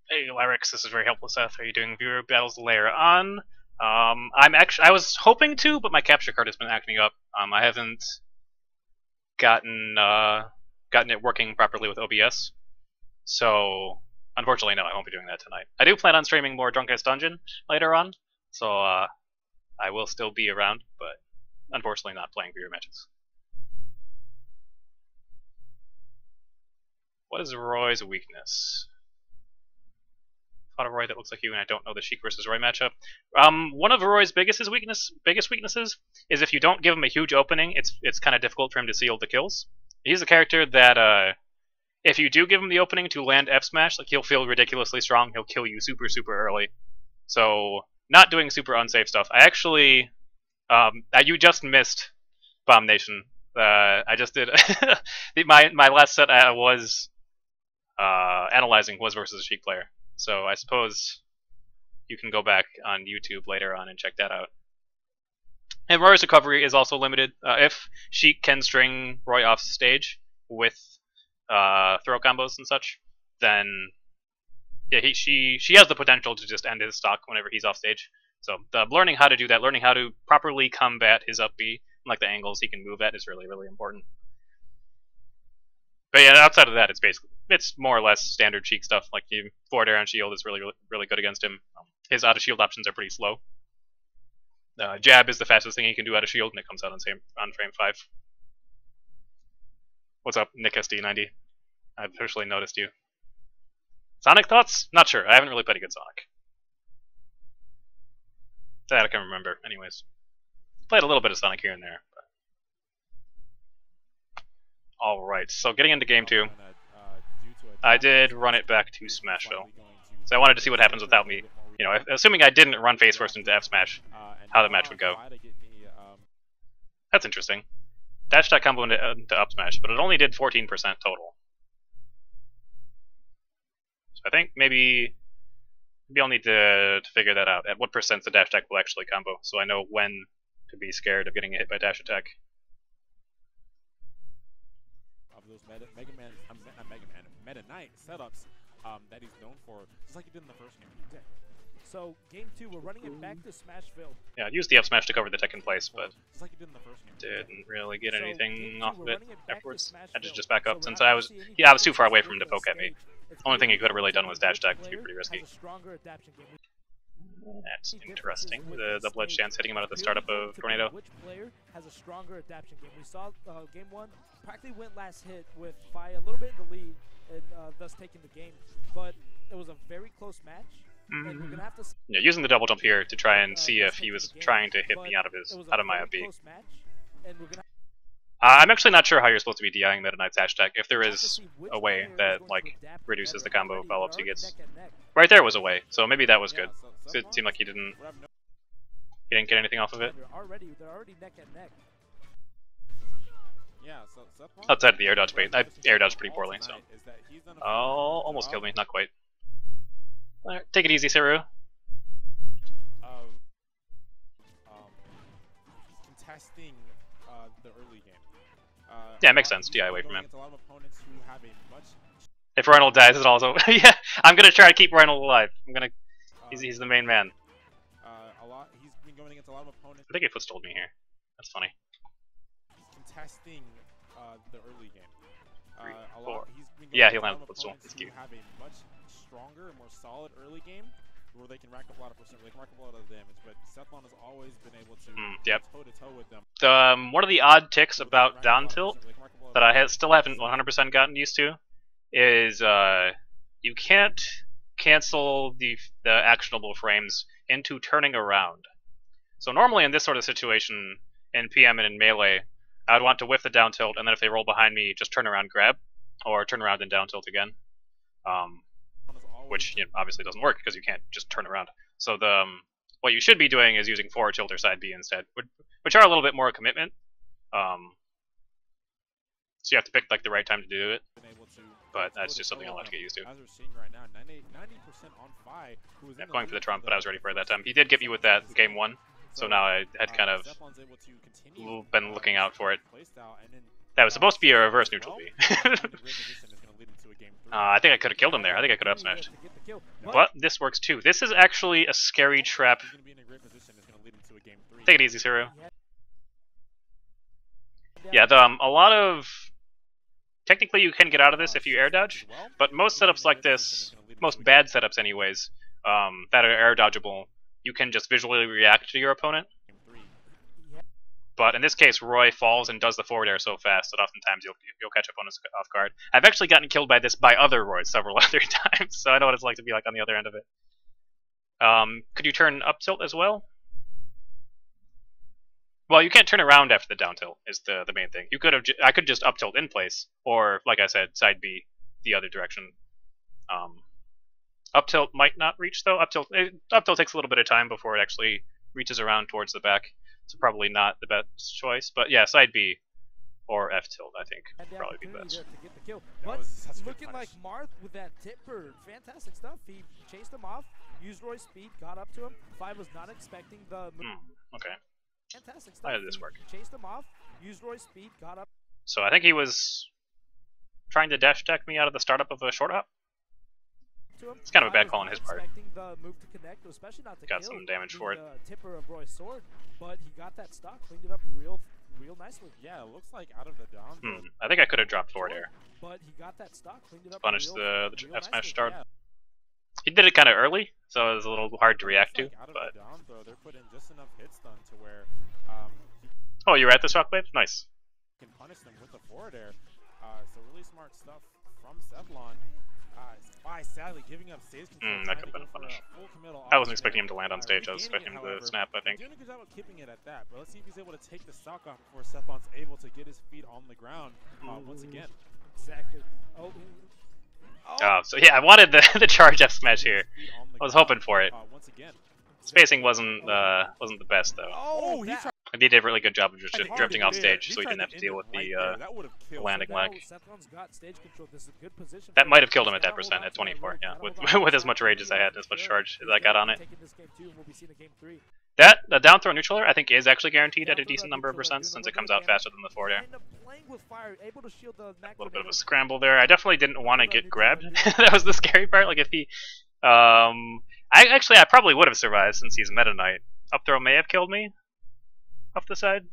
Hey, Lyrix, this is very helpful, Seth. Are you doing viewer battles later on? Um, I'm actually I was hoping to, but my capture card has been acting up. Um, I haven't gotten uh, gotten it working properly with OBS, so unfortunately, no, I won't be doing that tonight. I do plan on streaming more Darkest Dungeon later on, so uh, I will still be around, but unfortunately not playing viewer matches. What is Roy's weakness? Fought a Roy that looks like you, and I don't know the Sheik versus Roy matchup. Um, one of Roy's biggest weakness, biggest weaknesses is if you don't give him a huge opening, it's it's kind of difficult for him to seal the kills. He's a character that uh, if you do give him the opening to land F smash, like he'll feel ridiculously strong. He'll kill you super super early. So not doing super unsafe stuff. I actually, um, you just missed Bomb Nation. Uh, I just did [LAUGHS] my my last set I was uh, analyzing was versus a Sheik player. So I suppose you can go back on YouTube later on and check that out. And Roy's recovery is also limited. Uh, if Sheik can string Roy off stage with uh, throw combos and such, then yeah, he, she she has the potential to just end his stock whenever he's off stage. So the, learning how to do that, learning how to properly combat his up B, like the angles he can move at, is really really important. But yeah, outside of that, it's basically it's more or less standard Sheik stuff. Like you forward air on shield is really really, really good against him. Um, his out of shield options are pretty slow. Uh, jab is the fastest thing he can do out of shield, and it comes out on same on frame five. What's up, Nick SD90? I've officially noticed you. Sonic thoughts? Not sure. I haven't really played a good Sonic. That I can remember. Anyways, played a little bit of Sonic here and there. All right. So getting into game two, I did run it back to likely Smashville. So I wanted to see what happens without me. You know, assuming I didn't run face first into F Smash, how the match would go. that's interesting. Dash attack combo into, into up smash, but it only did 14% total. So I think maybe maybe I'll need to, to figure that out. At what percent the dash attack will actually combo, so I know when to be scared of getting hit by dash attack. of those Meta, Mega Man, um, not Mega Man, Meta Knight setups um, that he's known for, just like he did in the first game. So game two, we're running it back to Smashville. Yeah, I used the up smash to cover the tech in place, but like did in the first game. didn't really get So, anything off of it running back to afterwards. I just just back up since I was yeah I was too far away from him to poke at me. It's Only thing he could have really done was dash attack, which would be pretty risky. has a stronger adaptation game. That's interesting. with The edge chance hitting him out at the startup of Tornado. Which player has a stronger adaptation game? We saw uh, game one practically went last hit with Fye a little bit in the lead and uh, thus taking the game, but it was a very close match. And we're Mm-hmm. gonna have to see, Yeah, using the double jump here to try and uh, see if he was trying to hit me out of his it was a out of my very up B. close match, and we're gonna Uh, I'm actually not sure how you're supposed to be DIing Meta Knight's dash attack. If there have to is see which a way that like reduces the combo Already- follow-ups he gets. neck and neck. right there was a way, so maybe that was good. so- 'Cause so It seemed like he didn't would have no- he didn't get anything off of it. They're already they're already neck and neck. Yeah, so Seth Rollins- Outside of the air dodge bait, I air thing dodged pretty poorly, so. is that he's done Oh, almost killed me, not quite. Alright, take it easy, Saru. of um, contesting uh, the early game. Uh, Yeah, it makes sense, he's DI away from him. A lot of opponents who have a much. If Reinhold dies, it also [LAUGHS] yeah. I'm gonna try to keep Reinhold alive. I'm gonna. Uh, He's, he's the main man. uh, a lot. He's been going against a lot of opponents I think he footstooled me here. That's funny. contesting uh, the early game. Three, uh, a four. lot, he's been Yeah, he against a lot landed footstool. who cute. Have a much stronger and more solid early game, where they can rack up a lot of percent, they can rack up a lot of damage. But Sethlon has always been able to Mm, yep. toe to toe with them. The, um, one of the odd ticks about rack up a down tilt percent, they can rack up a lot of that I ha- still haven't 100% gotten used to is uh, you can't cancel the the actionable frames into turning around. So normally in this sort of situation in PM and in melee, I would want to whiff the down tilt, and then if they roll behind me, just turn around, grab, or turn around and down tilt again. Um, Sethlon has always which you know, obviously doesn't work because you can't just turn around. So the um, what you should be doing is using forward tilt or side B instead, which, which are a little bit more a commitment. Um, so you have to pick like the right time to do it, been able to but that's just something I'll have to get used to. As we're seeing right now, 90 percent on Fye, who was Yeah, going for the trump, but I was ready for it that time. He did get me with that game one, so now I had kind of Sethlon's able to continue, been uh, looking out for it. playstyle, and then, That was supposed to be a reverse neutral B. [LAUGHS] [LAUGHS] being in a great position is gonna lead into a game three. Uh, I think I could have killed him there. I think I could have smashed. To get the kill. But this works too. This is actually a scary trap. He's gonna be in a great position. It's gonna lead into a game three. Take it easy, Zero. Yeah. Yeah, the, um, a lot of technically you can get out of this if you air dodge, but most he's in a setups like this, position. It's gonna lead most bad setups anyways, um, that are air dodgeable, you can just visually react to your opponent. But in this case, Roy falls and does the forward air so fast that oftentimes you'll you'll catch opponents off guard. I've actually gotten killed by this by other Roys several [LAUGHS] other times, so I know what it's like to be like on the other end of it. Um, could you turn up tilt as well? Well, you can't turn around after the down tilt. Is the the main thing. You could have I could just up tilt in place, or like I said, side B, the other direction. Um, up tilt might not reach though. Up tilt eh, up tilt takes a little bit of time before it actually reaches around towards the back. So probably not the best choice. But yeah, side B or F tilt I think Had would the probably be opportunity best. there to get the kill. That But was such a good looking like. Marth with that tip bird. Fantastic stuff. He chased him off, used Roy's speed, got up to him. Fye was not expecting the move. Hmm, okay. Fantastic How did this He work? Chased him off, used Roy's speed, got up So I think he was trying to dash attack me out of the startup of a short hop. To him. It's kind of a bad call on his part. The move to connect, especially not to Got kill some damage the, for it. uh, tipper of Roy's sword, but he got that stock, cleaned it up real, real nicely. Yeah, it looks like out of the down. throw, Hmm. I think I could have dropped forward air. But he got that stock, cleaned it up. Punish the, the F smash nicely. start. Yeah, He did it kind of early, so it was a little hard to react to. like out But the down throw, they're putting just enough hit stun to where um, oh, you were at the shockwave? Nice. can punish them with the forward air. Uh, so really smart stuff from Sethlon. Uh, Fye sadly giving up stage control. Mm, that could've been a punish. full committal I wasn't expecting him to land on Uh, stage. I was expecting him to snap. I think. Doing a good job of keeping it at that, but let's see if he's able to take the stock off before Sethlon's able to get his feet on the ground uh, once again. Exactly. Oh, Oh, so yeah, I wanted the [LAUGHS] the charge F smash here. Feet on the I was hoping for it. Uh, once again. Spacing wasn't uh wasn't the best though. oh, Oh, he that- tried He did a really good job of just And drifting off stage, so he didn't have to deal with the uh, That would've killed. landing lag. Sethlon's got stage control. This is a good position. That might have killed him at that percent at on to that 24, yeah, with- hold on to with as much rage as I had, as much charge as I got on it. taking this game too, and we'll be seeing the game three. That the down throw neutraler I think is actually guaranteed at a decent number of percents since it comes out faster than the forward air. End up playing with fire, able to shield the A little bit of a scramble there. I definitely didn't want to get grabbed. [LAUGHS] that was the scary part. Like if he, um, I actually I probably would have survived since he's Meta Knight. Up throw may have killed me. Off the side.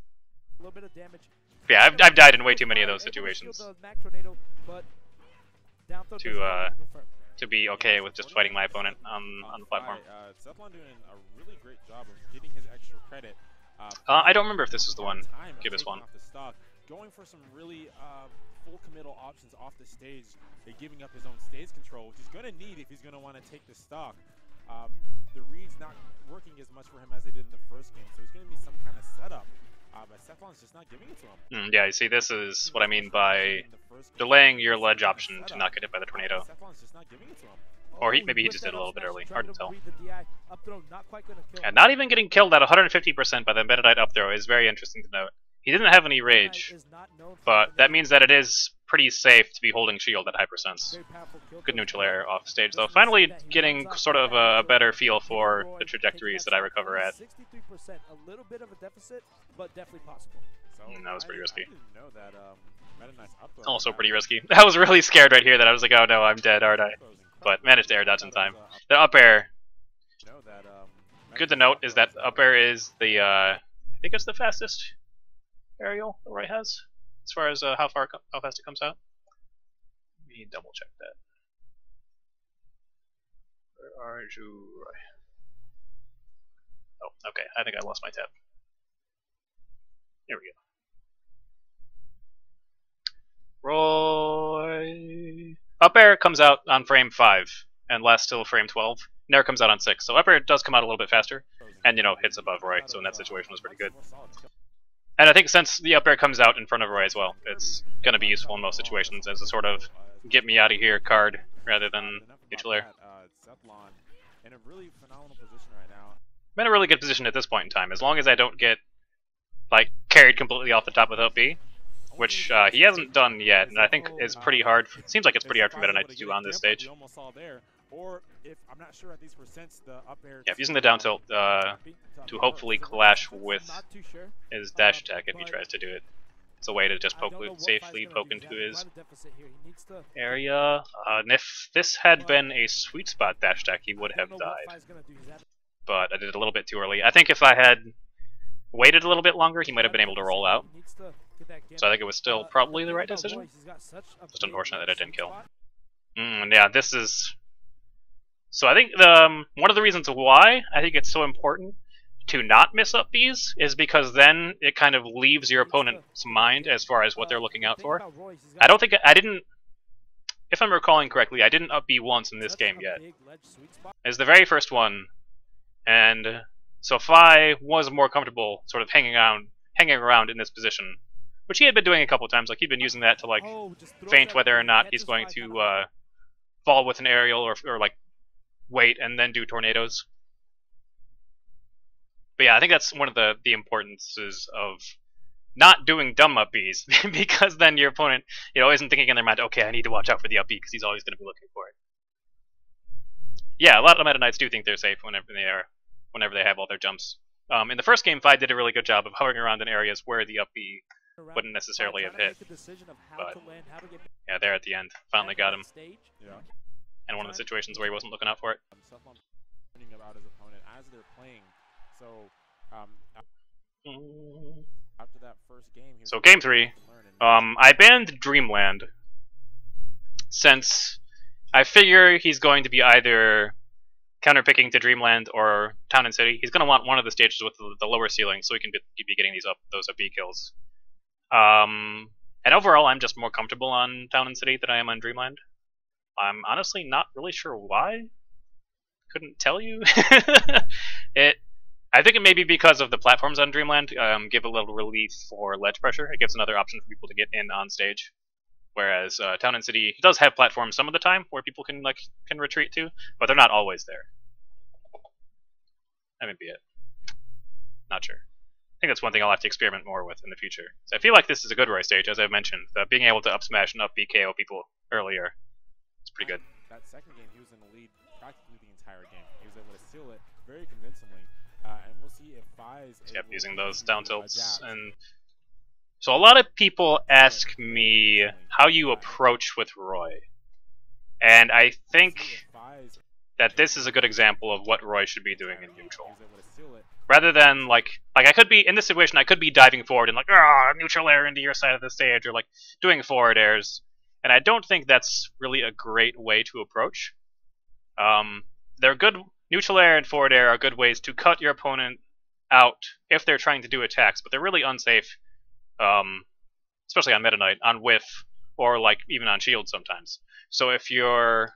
A little bit of damage. Yeah, I've, I've died in way too many of those Able to shield situations the but down To, uh, to be okay with just fighting my opponent on on the platform. Uh, Sethlon doing a really great job of getting his extra credit. Uh, Uh, I don't remember if this was the one. time of Give us one. Off the stock, going for some really uh, full committal options off the stage, and giving up his own stage control, which he's going to need if he's going to want to take the stock. Um, the reads not working as much for him as they did in the first game, so he's going to be some kind of setup. Uh, but Sethlon's just not giving it to him. Mm, yeah, you see, this is what I mean by In the first game, delaying your ledge option to not get hit by the tornado. Sethlon's just not giving it to him. Or he- Oh, maybe he just did a little bit early. Hard to tell. read the DI. Up throw, not quite gonna kill. And not even getting killed at 150% by the Meta Knight up throw is very interesting to note. He didn't have any rage, Is not known for but that means that it is pretty safe to be holding shield at kill Good neutral air off stage, though. Finally getting sort of a, better feel for the trajectories that I recover at. 63%, a little bit of a deficit, but definitely possible. Mm, that was pretty risky. Also pretty risky. [LAUGHS] I was really scared right here that I was like, oh no, I'm dead, aren't I? But managed to air dodge in time. The up air, good to note, is that up air is the, uh, I think it's the fastest aerial the Roy has, as far as uh, how far, how fast it comes out. Let me double check that. Where are you, Oh, okay, I think I lost my tab. Here we go. Roy. Up air comes out on frame 5 and lasts till frame 12. Nair comes out on 6. So up air does come out a little bit faster. And, you know, hits above Roy, so in that situation was pretty good. And I think since the up air comes out in front of Roy as well, it's going to be useful in most situations as a sort of get me out of here card rather than neutral air. in a really phenomenal position right now. I'm in a really good position at this point in time, as long as I don't get, like, carried completely off the top without B, which uh, he hasn't done yet, and I think is pretty hard. It seems like it's pretty hard for Meta Knight to do on this stage. We almost saw there, or if I'm not sure at these percents, the up air. Yeah, using the down tilt uh, to hopefully clash with sure. his dash attack if he tries to do it. It's a way to just poke, don't know what safely poke into his at quite a deficit here. He needs to- area. Uh, and if this had been a sweet spot dash attack, he would have died. Fye's gonna do. He's at- But I did it a little bit too early. I think if I had waited a little bit longer, he might have been able to roll out. He needs to get that game. So I think it was still Uh, probably the right decision. Royce, he's got such a Just unfortunate that it didn't kill. Mm, yeah, this is. So I think the um, one of the reasons why I think it's so important to not miss up these is because then it kind of leaves your opponent's mind as far as what they're looking out for. I don't think I didn't. If I'm recalling correctly, I didn't up B once in this game yet. It's the very first one, and so Fye was more comfortable sort of hanging around, hanging around in this position, which he had been doing a couple times. Like he'd been using that to like feint whether or not he's going to uh, fall with an aerial or, or like wait and then do tornadoes. But yeah, I think that's one of the the importances of not doing dumb up Bs [LAUGHS] because then your opponent, you know, isn't thinking in their mind, okay, I need to watch out for the up because he's always going to be looking for it. Yeah, a lot of Meta Knights do think they're safe whenever they are, whenever they have all their jumps. Um, in the first game, Fye did a really good job of hovering around in areas where the up wouldn't necessarily have hit. make a decision of how but- to land, how to get Yeah, there at the end, finally got him, Stage. Yeah. And one of the situations where he wasn't looking out for it. Um, learning about his opponent as they're playing. So, um, after that first game, So game three, Um, I banned Dreamland since I figure he's going to be either counterpicking to Dreamland or Town and City. He's going to want one of the stages with the, the lower ceiling, so he can be, be getting these up those up B kills. Um, and overall, I'm just more comfortable on Town and City than I am on Dreamland. I'm honestly not really sure why. Couldn't tell you. [LAUGHS] it. I think it may be because of the platforms on Dreamland um, give a little relief for ledge pressure. It gives another option for people to get in on stage. Whereas uh, Town and City does have platforms some of the time where people can like can retreat to, but they're not always there. That may be it. Not sure. I think that's one thing I'll have to experiment more with in the future. So I feel like this is a good Roy stage, as I mentioned. Being able to up smash and up BKO people earlier, it's pretty good. That second game, he was in the lead practically the entire game. He was able to seal it very convincingly, uh, and we'll see if Fye's Yep, using those down tilts and so a lot of people ask me how you approach with Roy, and I think that this is a good example of what Roy should be doing in neutral. was able to seal it. rather than like like I could be in this situation I could be diving forward and like ah neutral air into your side of the stage or like doing forward airs and I don't think that's really a great way to approach. Um, they're good neutral air and forward air are good ways to cut your opponent out if they're trying to do attacks, but they're really unsafe, um, especially on Meta Knight, on whiff or like even on shield sometimes. So if you're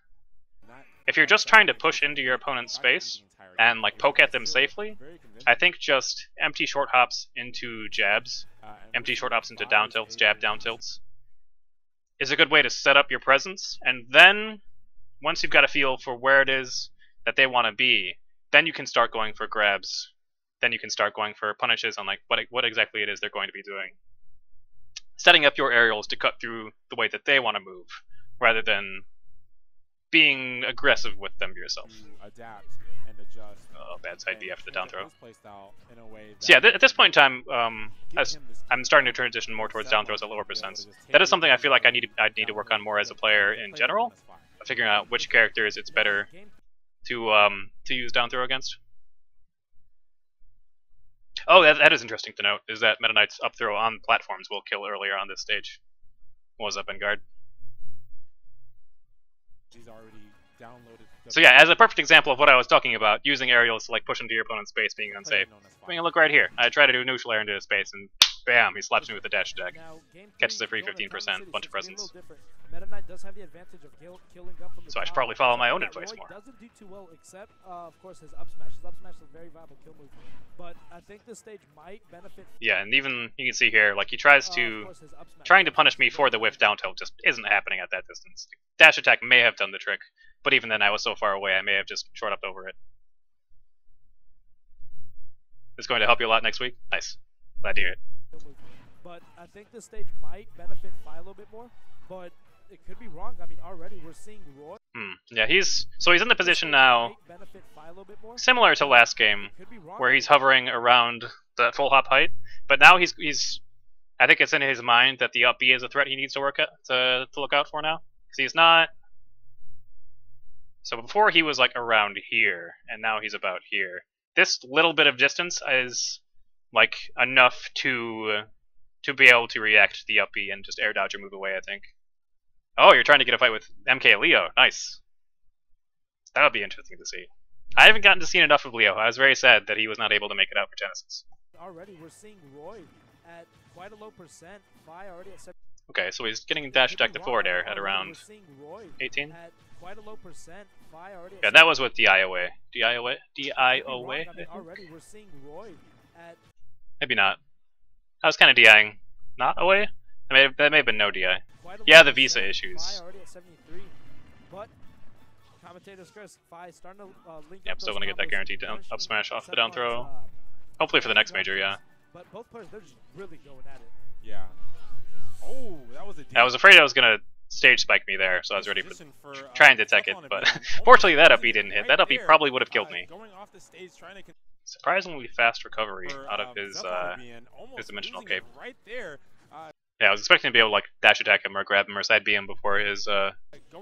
if you're just trying to push into your opponent's space and like poke at them safely, I think just empty short hops into jabs empty short hops into down tilts, jab down tilts, is a good way to set up your presence. And then, once you've got a feel for where it is that they want to be, then you can start going for grabs. Then you can start going for punishes on like what what exactly it is they're going to be doing. Setting up your aerials to cut through the way that they want to move, rather than being aggressive with them yourself. Mm, adapt Oh, bad side and BF the down throw. in a way So yeah, th- at this point in time, um, as I'm starting to transition more towards down throws at lower percents. That is something I feel like I need to, I need to work on more as a player in general, figuring out which characters it's better to um to use down throw against. Oh, that, that is interesting to note. Is that Meta Knight's up throw on platforms will kill earlier on this stage. What was up in guard? He's already So yeah, as a perfect example of what I was talking about, using aerials to like push into your opponent's space being unsafe. I mean, look right here. I try to do a neutral air into his space, and bam, he slaps me with the dash attack. Catches a free 15%, bunch of City, so it's gonna be a presents. Meta Knight does have the advantage of kill, killing up from the So I should probably follow my own advice more. doesn't do too well, except uh, of course his up smash. His up smash is a very viable kill move, but I think this stage might benefit. Yeah, and even you can see here, like he tries uh, to course, his up smash. trying to punish me for the whiff down tilt just isn't happening at that distance. Dash attack may have done the trick, but even then I was so far away I may have just short upped over it. It's going to help you a lot next week. Nice. Glad to hear it. But I think this stage might benefit Fye a little bit more, but it could be wrong. I mean, already we're seeing Roy. Hmm. Yeah, he's so he's in the position now might benefit Fye a little bit more. similar to last game It could be wrong. where he's hovering around the full hop height, but now he's he's I think it's in his mind that the up B is a threat he needs to work at to to look out for now because he's not. So before he was like around here, and now he's about here. This little bit of distance is like enough to to be able to react to the up B and just air dodge or move away. I think. Oh, you're trying to get a fight with MK Leo. Nice. That would be interesting to see. I haven't gotten to see enough of Leo. I was very sad that he was not able to make it out for Genesis. already we're seeing Roy at quite a low percent. Fye already at 70. Okay, so he's getting dash attack to forward air at around we're 18. At quite a low percent. Fye already Yeah, that was with DIOA. DIOA? DIOA? I I mean, already we're seeing Roy at Maybe not. I was kind of DIing. Not away? I mean, that may have been no DI. Yeah, the visa percent. issues. Fye already at 73. But commentators Chris, Fye starting to uh, link Yep, up still those gonna get that combos, guaranteed down- up smash off the down throw. uh, Hopefully for the next major, yeah. But both players, they're just really going at it. Yeah. Oh, that was a. I was afraid I was gonna stage spike me there, so I was ready for for, uh, trying to tech it, but [LAUGHS] fortunately that up B didn't hit. That up B probably would have killed uh, me. Going off the stage, trying to con- Surprisingly fast recovery out of um, his uh, his dimensional cape. Right there. Uh, Yeah, I was expecting to be able to like dash attack him or grab him or side B him before his uh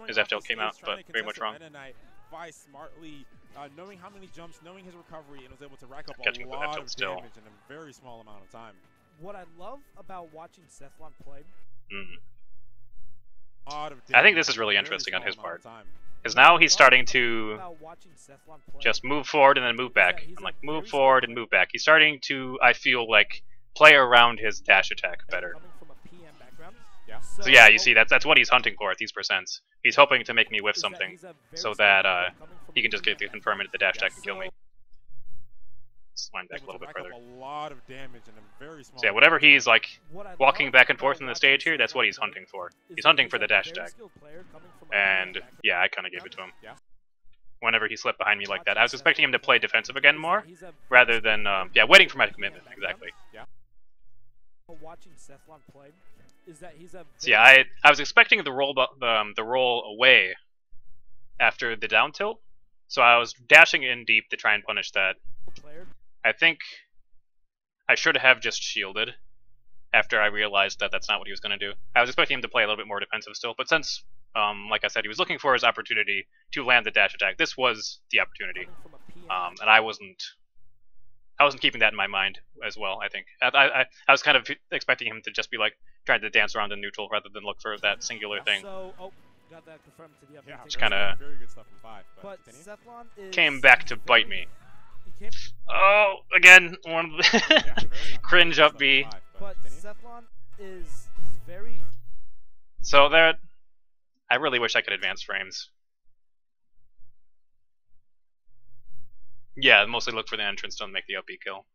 His off FTL came out, but to very much wrong. it Meta Knight, Fye smartly, uh, knowing how many jumps, knowing his recovery, and was able to rack up Catching a the lot FTL of still. damage in a very small amount of time. What I love about watching Sethlon play mm. Lot of I think this is really interesting on his part. Because now he's starting to about watching Sethlon play. just move forward and then move back. I'm like move forward and move back. He's starting to, I feel like, play around his dash attack better. Coming from a PM background. Yeah. So yeah, you see that's that's what he's hunting for at these percents. He's hoping to make me whiff something he's a very so that, uh, he can just get the confirm into the dash attack and kill me. So- Slime back a little bit rack further. a lot of damage in a very small. So yeah, whatever of time. he's like walking back and forth in the stage here, that's what he's hunting for. He's hunting for the dash very attack. skilled player coming from a PM And yeah, I kind of gave it to him. Yeah. Whenever he slipped behind me like that, I was expecting him to play defensive again more, He's a very rather than um, yeah, waiting for my coming from a commitment. Exactly. Yeah. watching Sethlon play is that he's a So yeah, I I was expecting the roll bu- um, the roll away after the down tilt, so I was dashing in deep to try and punish that. player. I think I should have just shielded after I realized that that's not what he was going to do. I was expecting him to play a little bit more defensive still, but since, um, like I said, he was looking for his opportunity to land the dash attack, this was the opportunity, coming from a PM. um, and I wasn't. I wasn't keeping that in my mind as well. I think I, I, I was kind of expecting him to just be like trying to dance around in neutral rather than look for that singular thing. So, oh, got that confirmed to the. Yeah, It's kinda- very good stuff in five. But, But continue. Sethlon is Came back to bite me. He came, Oh, again, one of the [LAUGHS] cringe up B. stuff in five, but continue. Sethlon is very So there, I really wish I could advance frames. Yeah, mostly look for the entrance, don't make the up B kill.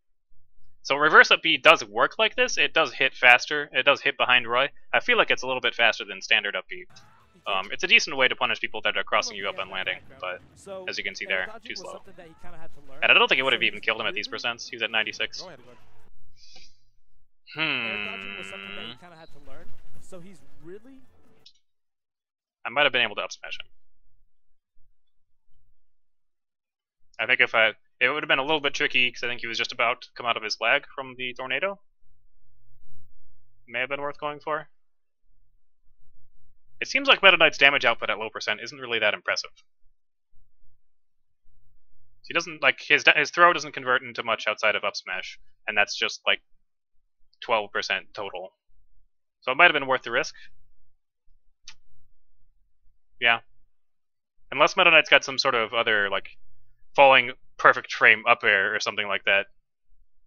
So reverse up B does work like this. It does hit faster. It does hit behind Roy. I feel like it's a little bit faster than standard up B. Um, it's a decent way to punish people that are crossing you up on PM landing, but as you can see there, too slow. something that he kinda had to learn. and I don't think it would have even killed him at these percents. He was at 96. Go ahead, go ahead. Air dodging was something that Hmm. he kind of had to learn. So he's really I might have been able to up smash him. I think if I, it would have been a little bit tricky because I think he was just about to come out of his lag from the tornado. May have been worth going for. It seems like Meta Knight's damage output at low percent isn't really that impressive. He doesn't like his his throw doesn't convert into much outside of up smash, and that's just like 12% total. So it might have been worth the risk. Yeah. Unless Meta Knight's got some sort of other, like, falling perfect frame up air or something like that,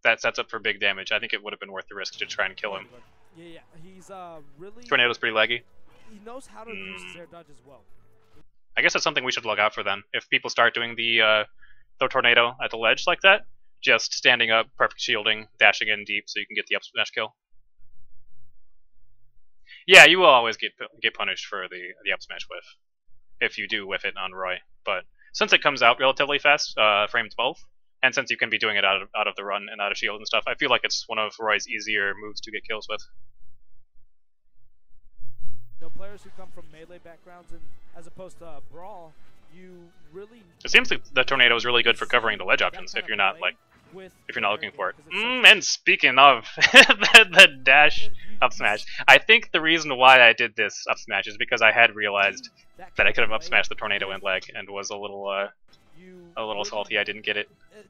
that sets up for big damage. I think it would have been worth the risk to try and kill him. Yeah, yeah. He's uh really Tornado's pretty laggy. He knows how to use Mm. his air dodge as well. I guess that's something we should look out for then. If people start doing the, uh, the tornado at the ledge like that, just standing up, perfect shielding, dashing in deep so you can get the up smash kill. Yeah, you will always get get punished for the the up smash whiff if you do whiff it on Roy. But since it comes out relatively fast, uh, frame 12, and since you can be doing it out of out of the run and out of shield and stuff, I feel like it's one of Roy's easier moves to get kills with. No players who come from melee backgrounds and as opposed to uh, brawl, you really It seems like the tornado is really good for covering the ledge options if you're not like with if you're not looking for it. Mm, and speaking of [LAUGHS] the, the dash up smash, I think the reason why I did this up smash is because I had realized that I could have up smashed the tornado and leg and was a little uh, you a little salty I didn't get it. uh,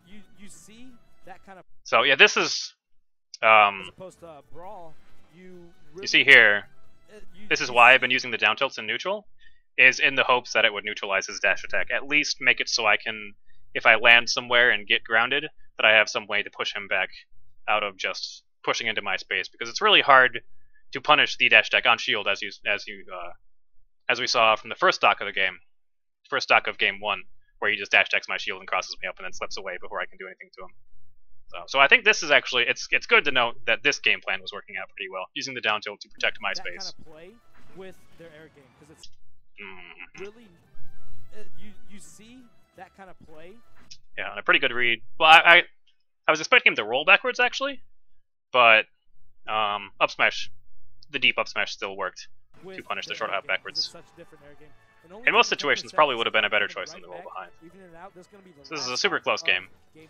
You see that kind of So yeah, this is um uh, you see here, this is why I've been using the down tilts in neutral, is in the hopes that it would neutralize his dash attack. At least make it so I can, if I land somewhere and get grounded, that I have some way to push him back out of just pushing into my space because it's really hard to punish the dash attack on shield as you as you uh, as we saw from the first stock of the game, first stock of game one, where he just dash attacks my shield and crosses me up and then slips away before I can do anything to him. So, so I think this is actually it's it's good to note that this game plan was working out pretty well, using the down tilt to protect my that space. kind of play with their air game because it's Mm. really uh, you you see that kind of play Yeah, and a pretty good read. Well, I, I I was expecting him to roll backwards actually, but um, up smash, the deep up smash still worked. With punish the short hop backwards. it's such different air game. And only In most situations, probably would have been a better choice right than the roll behind. even it out, that's gonna be the So this is a super close game. Game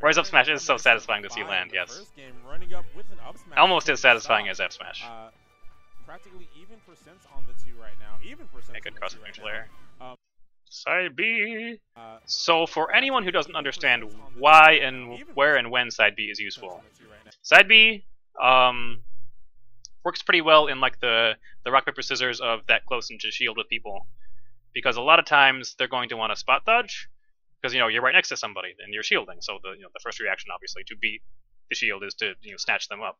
Rise up smash is so satisfying to see land, yes. First game, running up with an up smash Almost as satisfying as F smash. Uh, practically even percents on the two right now. Even percents. Yeah, good on the cross right neutral air. Um, Side B. Uh, So for anyone who doesn't understand why and where and when side B is useful, on the two right. Side B um, works pretty well in like the the rock paper scissors of that close into shield with people, because a lot of times they're going to want to spot dodge, because you know you're right next to somebody and you're shielding. So the you know the first reaction obviously to beat the shield is to you know snatch them up.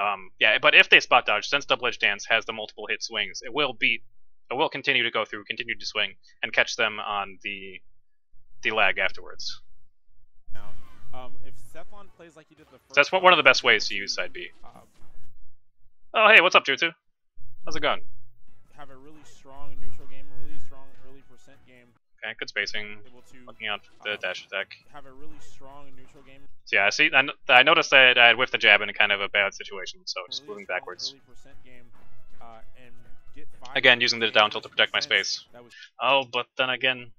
Um, yeah, but if they spot dodge, since double edge dance has the multiple hit swings, it will beat, it will continue to go through, continue to swing, and catch them on the the lag afterwards. Now, um, if Sethlon plays like he did the first. that's one- one of the best ways to use side B. Um, Oh hey, what's up, Jutsu? How's it going? have a really strong neutral game, a really strong early percent game. Okay, good spacing. able to Looking out the dash attack. have a really strong neutral game. So yeah, I see. I, I noticed that I had whiffed the jab in a kind of a bad situation, so just really moving backwards. game, uh, and get Again, using the down tilt to protect my space. Oh, but then again,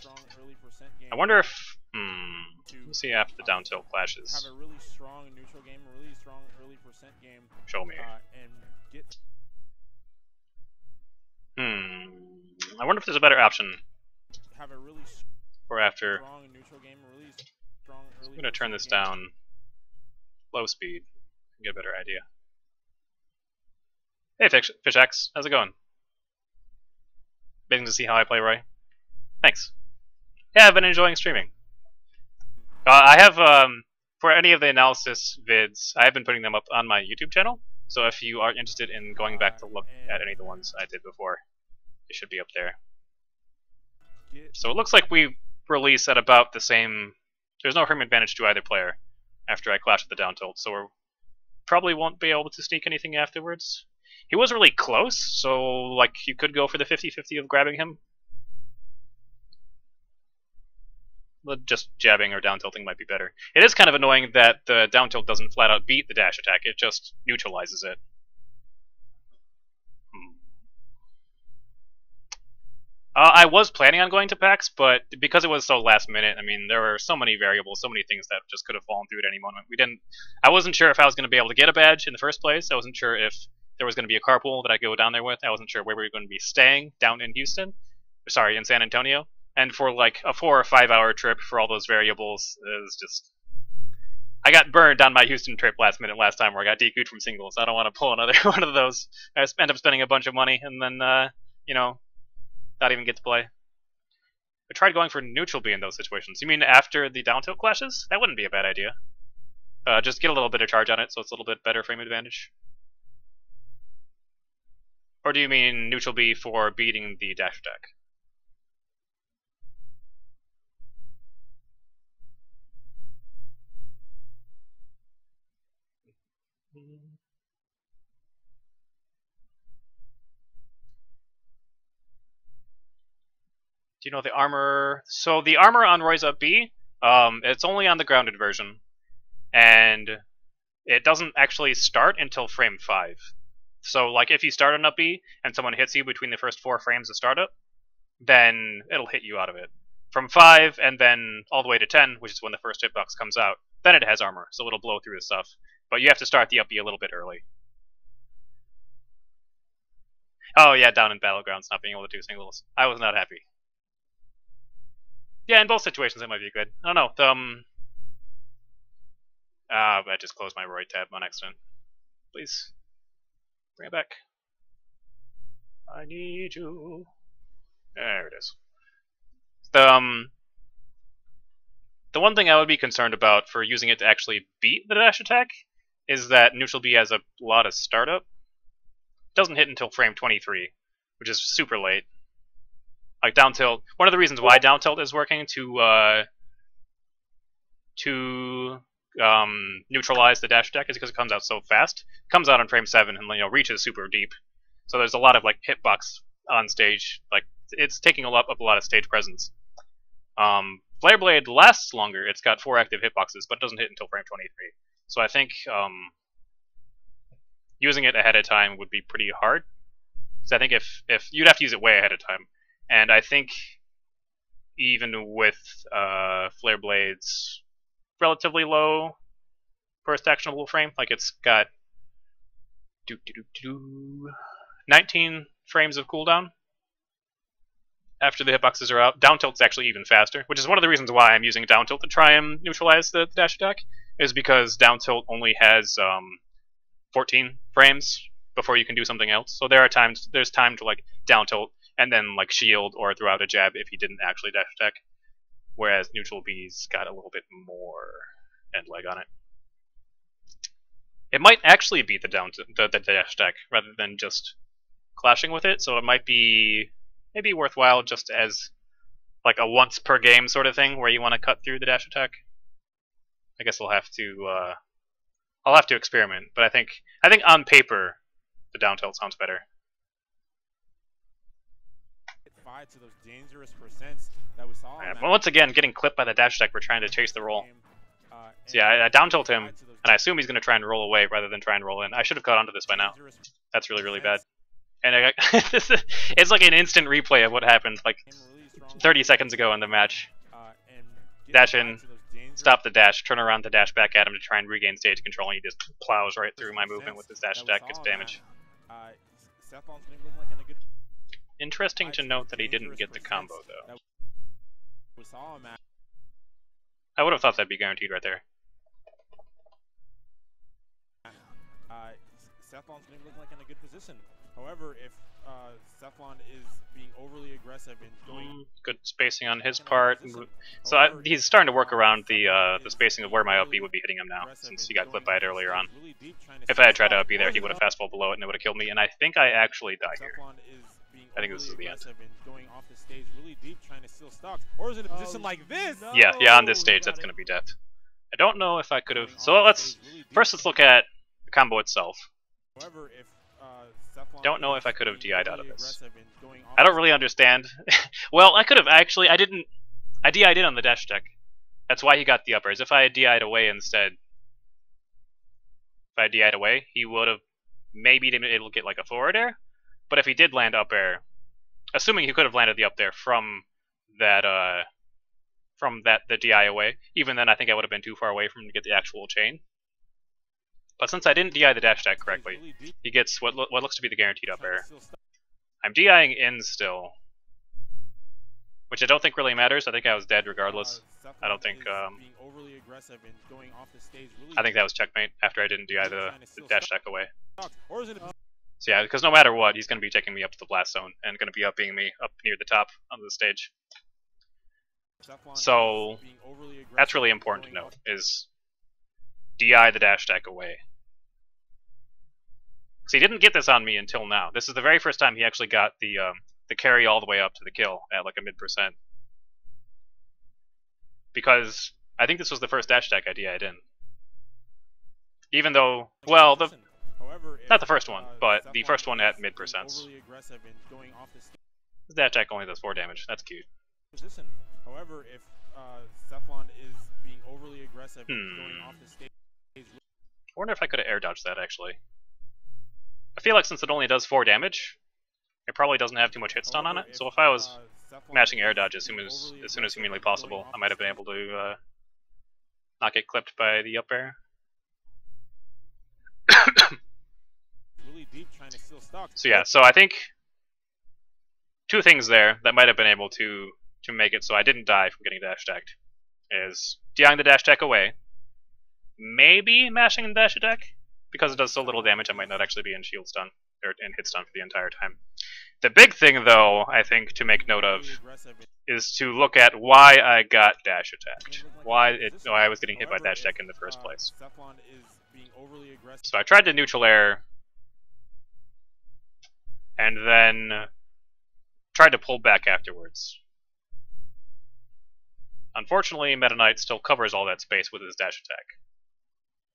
strong early percent game. I wonder if. Hmm. Let's see after the down tilt clashes. have a really strong neutral game, a really strong early percent game, Show me. uh, and get Hmm. I wonder if there's a better option have a really for after. game, really strong early. I'm gonna turn this game. down low speed and get a better idea. Hey Fish, Fish X, how's it going? Waiting to see how I play Roy? Thanks. Yeah, I've been enjoying streaming. Uh, I have, um, for any of the analysis vids, I have been putting them up on my YouTube channel. So if you are interested in going back to look at any of the ones I did before, it should be up there. So it looks like we release at about the same. There's no frame advantage to either player after I clash with the down tilt, so we probably won't be able to sneak anything afterwards. He was really close, so like you could go for the 50-50 of grabbing him. But just jabbing or down tilting might be better. It is kind of annoying that the down tilt doesn't flat out beat the dash attack; it just neutralizes it. Hmm. Uh, I was planning on going to PAX, but because it was so last minute, I mean, there were so many variables, so many things that just could have fallen through at any moment. We didn't. I wasn't sure if I was going to be able to get a badge in the first place. I wasn't sure if there was going to be a carpool that I could go down there with. I wasn't sure where we were going to be staying down in Houston. Sorry, in San Antonio. And for like a four or five hour trip for all those variables, is just. I got burned on my Houston trip last minute last time where I got DQ'd from singles. I don't want to pull another [LAUGHS] one of those. I end up spending a bunch of money and then, uh, you know, not even get to play. I tried going for neutral B in those situations. You mean after the down tilt clashes? That wouldn't be a bad idea. Uh, just get a little bit of charge on it so it's a little bit better frame advantage. Or do you mean neutral B for beating the dash attack? Do you know the armor? So the armor on Roy's Up B, um, it's only on the grounded version, and it doesn't actually start until frame five. So like if you start on Up B and someone hits you between the first four frames of startup, then it'll hit you out of it. From five and then all the way to ten, which is when the first hitbox comes out, then it has armor, so it'll blow through the stuff. But you have to start the Up B a little bit early. Oh yeah, down in battlegrounds, not being able to do singles. I was not happy. Yeah, in both situations it might be good. I don't know. Um, ah, I just closed my Roy tab on accident. Please bring it back. I need you. There it is. The um, the one thing I would be concerned about for using it to actually beat the dash attack is that neutral B has a lot of startup. It doesn't hit until frame 23, which is super late like down tilt. One of the reasons why down tilt is working to uh, to um, neutralize the dash attack is because it comes out so fast. It comes out on frame seven and you know reaches super deep. So there's a lot of like hitbox on stage. Like it's taking a lot up a lot of stage presence. Um, Flare Blade lasts longer. It's got four active hitboxes, but doesn't hit until frame 23. So I think um, using it ahead of time would be pretty hard. Because I think if if you'd have to use it way ahead of time. And I think even with uh, Flare Blade's relatively low first actionable frame, like it's got doo, doo, doo, doo, 19 frames of cooldown after the hitboxes are out. Down tilt's actually even faster, which is one of the reasons why I'm using down tilt to try and neutralize the, the dash attack, is because down tilt only has um, 14 frames before you can do something else. So there are times there's time to like down tilt and then like shield or throw out a jab if he didn't actually dash attack. Whereas neutral B's got a little bit more end lag on it. It might actually be the down the, the dash attack rather than just clashing with it, so it might be maybe worthwhile just as like a once per game sort of thing where you want to cut through the dash attack. I guess we'll have to uh, I'll have to experiment, but I think I think on paper the down tilt sounds better. Fye to those dangerous percents that we saw. Yeah, once again, getting clipped by the dash attack for trying to chase the roll. uh, So yeah, I, I down tilt him, Fye to those and I assume he's going to try and roll away rather than try and roll in. I should have caught onto this by now. That's really, really bad. And I [LAUGHS] got, it's like an instant replay of what happened like Came really strong 30 seconds ago in the match. uh, Dash in, to those dangerous Stop the dash, turn around the dash back at him to try and regain stage control, and he just plows right through my movement with his dash attack, gets saw in that. damage. Interesting to note that he didn't get the combo, though. that We saw him at I would have thought that'd be guaranteed right there. uh, going to look like in a good position. However, if uh, Sethlon is being overly aggressive and going Mm, Good spacing on his in a good part. So I, he's starting to work uh, around the uh, the spacing of where my up B would be hitting him now, since he got clipped by it earlier on. stage really deep, trying to If I had tried to B there, he would have fastball below it and it would have killed me, and I think I actually die here. Sethlon is being I think this is the end. aggressive and going off the stage really deep, trying to steal stocks. Or is it a position Oh, like this? no. Yeah, yeah, on this stage, that's going to be death. I don't know if I could have. Going So let's really first let's look at the combo itself. However, if uh, Don't know if I could have DI'd out of this. aggressive and going off I don't really understand. [LAUGHS] well, I could have actually. I didn't. I DI'd in on the dash attack. That's why he got the uppers. If I had DI'd away instead, if I had DI'd away, he would have maybe been able to get like a forward air. But if he did land up air, assuming he could have landed the up there from that uh from that the DI away, even then I think I would have been too far away from him to get the actual chain. But since I didn't DI the dash attack correctly, he gets what lo- what looks to be the guaranteed up air. I'm DIing in still, which I don't think really matters. I think I was dead regardless. I don't think, um, being overly aggressive and going off the stage really I think that was checkmate after I didn't DI the, the dash attack away. So yeah, because no matter what, he's going to be taking me up to the blast zone and going to be up being me up near the top of the stage. So, That's really important to note, is DI the dash attack away. So he didn't get this on me until now. This is the very first time he actually got the um, the carry all the way up to the kill at like a mid percent. Because I think this was the first dash attack idea I DI'd in. Even though, well, the. However, not the first one, uh, but the first one at mid percents. overly aggressive and going off the stage dash attack only does four damage. That's cute. position. However, if uh, Sethlon is being overly aggressive and going Hmm. off the stage, I wonder if I could have air dodged that actually. I feel like since it only does four damage, it probably doesn't have too much hit stun on it. So if I was uh, mashing air dodge as soon as as soon as humanly possible, I might have been able to uh, not get clipped by the up air. really deep trying to steal stocks. So yeah, so I think two things there that might have been able to to make it so I didn't die from getting dash attacked is DIing the dash attack away, maybe mashing the dash attack because it does so little damage. I might not actually be in shield stun or in hit stun for the entire time. The big thing, though, I think to make note of Overly aggressive and is to look at why I got dash attacked, why it I was getting hit by dash attack in the first uh, place. Sethlon is being overly aggressive. So I tried to neutral air, and then tried to pull back afterwards. Unfortunately, Meta Knight still covers all that space with his dash attack.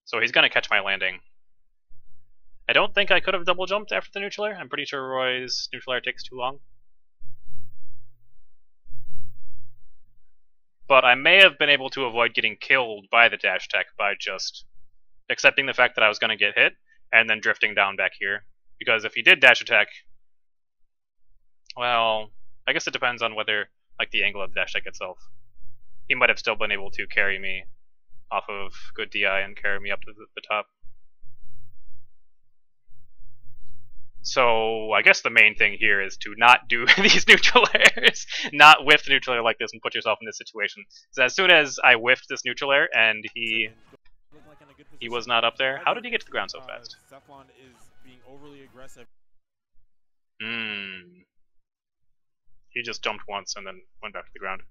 So he's going to catch my landing. I don't think I could have double jumped after the neutral air. I'm pretty sure Roy's neutral air takes too long. But I may have been able to avoid getting killed by the dash attack by just accepting the fact that I was going to get hit and then drifting down back here. Because if he did dash attack, well, I guess it depends on whether, like, the angle of the dash attack itself. He might have still been able to carry me off of good DI and carry me up to the, the top. So I guess the main thing here is to not do [LAUGHS] these neutral airs, not whiff the neutral air like this and put yourself in this situation. So as soon as I whiffed this neutral air and he Look like in a good he was not up there, how did he get to the ground so fast? Sethlon is being overly aggressive. Hmm. He just jumped once and then went back to the ground.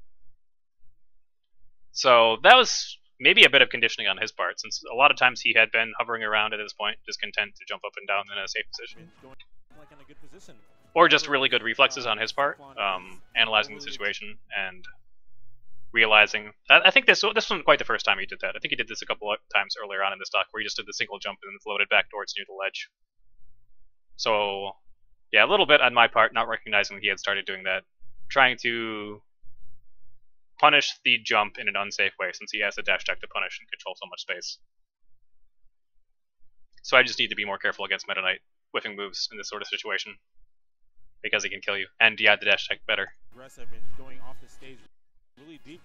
So that was maybe a bit of conditioning on his part, since a lot of times he had been hovering around at this point, just content to jump up and down in a safe position. Or just really good reflexes on his part, um, analyzing the situation and realizing. I, I think this this wasn't quite the first time he did that. I think he did this a couple of times earlier on in the stock, where he just did the single jump and then floated back towards near the ledge. So, yeah, a little bit on my part, not recognizing he had started doing that. trying to punish the jump in an unsafe way since he has the dash attack to punish and control so much space. So I just need to be more careful against Meta Knight whiffing moves in this sort of situation because he can kill you. And yeah, the dash attack better. Aggressive and going off the stage really deep.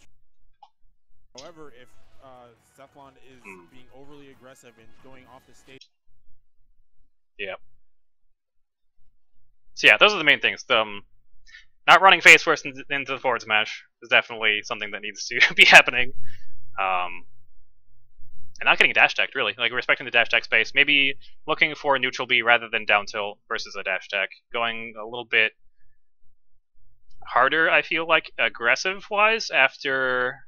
However, if uh, Sethlon is Hmm. being overly aggressive and going off the stage, Yeah. So yeah, those are the main things. Um, not running face first into, into the forward smash is definitely something that needs to [LAUGHS] be happening. Um, and not getting dash attacked really, like respecting the dash attack space. Maybe looking for a neutral B rather than down tilt versus a dash attack. Going a little bit harder, I feel like aggressive wise after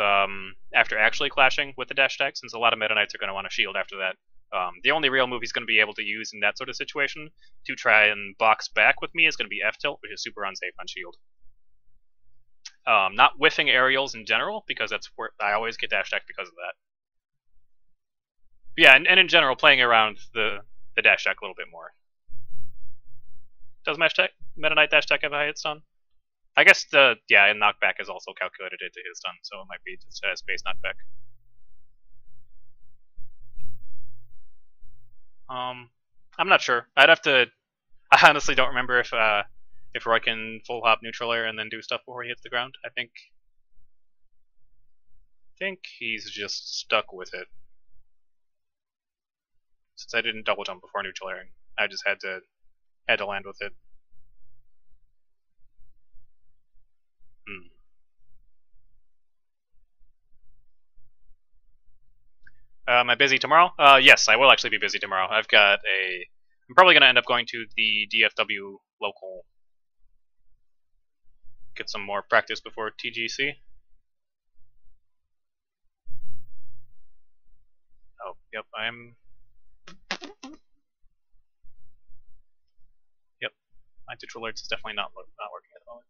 um, after actually clashing with the dash attack, since a lot of Meta Knights are going to want to shield after that. Um, the only real move he's going to be able to use in that sort of situation to try and box back with me is going to be F tilt, which is super unsafe on shield. Um, not whiffing aerials in general because that's where I always get dash attack because of that. Yeah, and, and in general, playing around the the dash attack a little bit more. Does Mesh Tech Meta Knight dash attack have a high hit stun? I guess the yeah, and knockback is also calculated into his stun, so it might be just a space knockback. Um, I'm not sure. I'd have to. [LAUGHS] I honestly don't remember if uh, if Roy can full hop neutral air and then do stuff before he hits the ground. I think. I think he's just stuck with it. Since I didn't double jump before neutral airing, I just had to had to land with it. Hmm. Uh, am I busy tomorrow? Uh, yes, I will actually be busy tomorrow. I've got a. I'm probably going to end up going to the DFW local. Get some more practice before TGC. Oh, yep, I'm. Yep, my digital alerts is definitely not not working at the moment.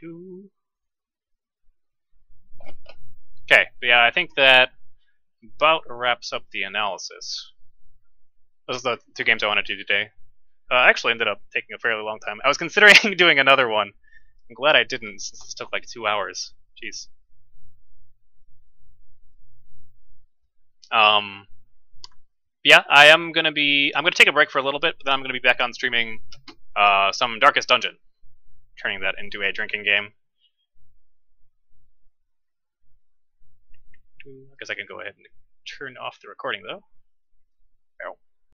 Do-do-do. Okay, yeah, I think that about wraps up the analysis. Those are the two games I want to do today. Uh, I actually ended up taking a fairly long time. I was [LAUGHS] considering [LAUGHS] doing another one. I'm glad I didn't, since this took like two hours. Jeez. Um, yeah, I am gonna be. I'm gonna take a break for a little bit, but then I'm gonna be back on streaming uh, some Darkest Dungeon, turning that into a drinking game. I guess I can go ahead and turn off the recording though.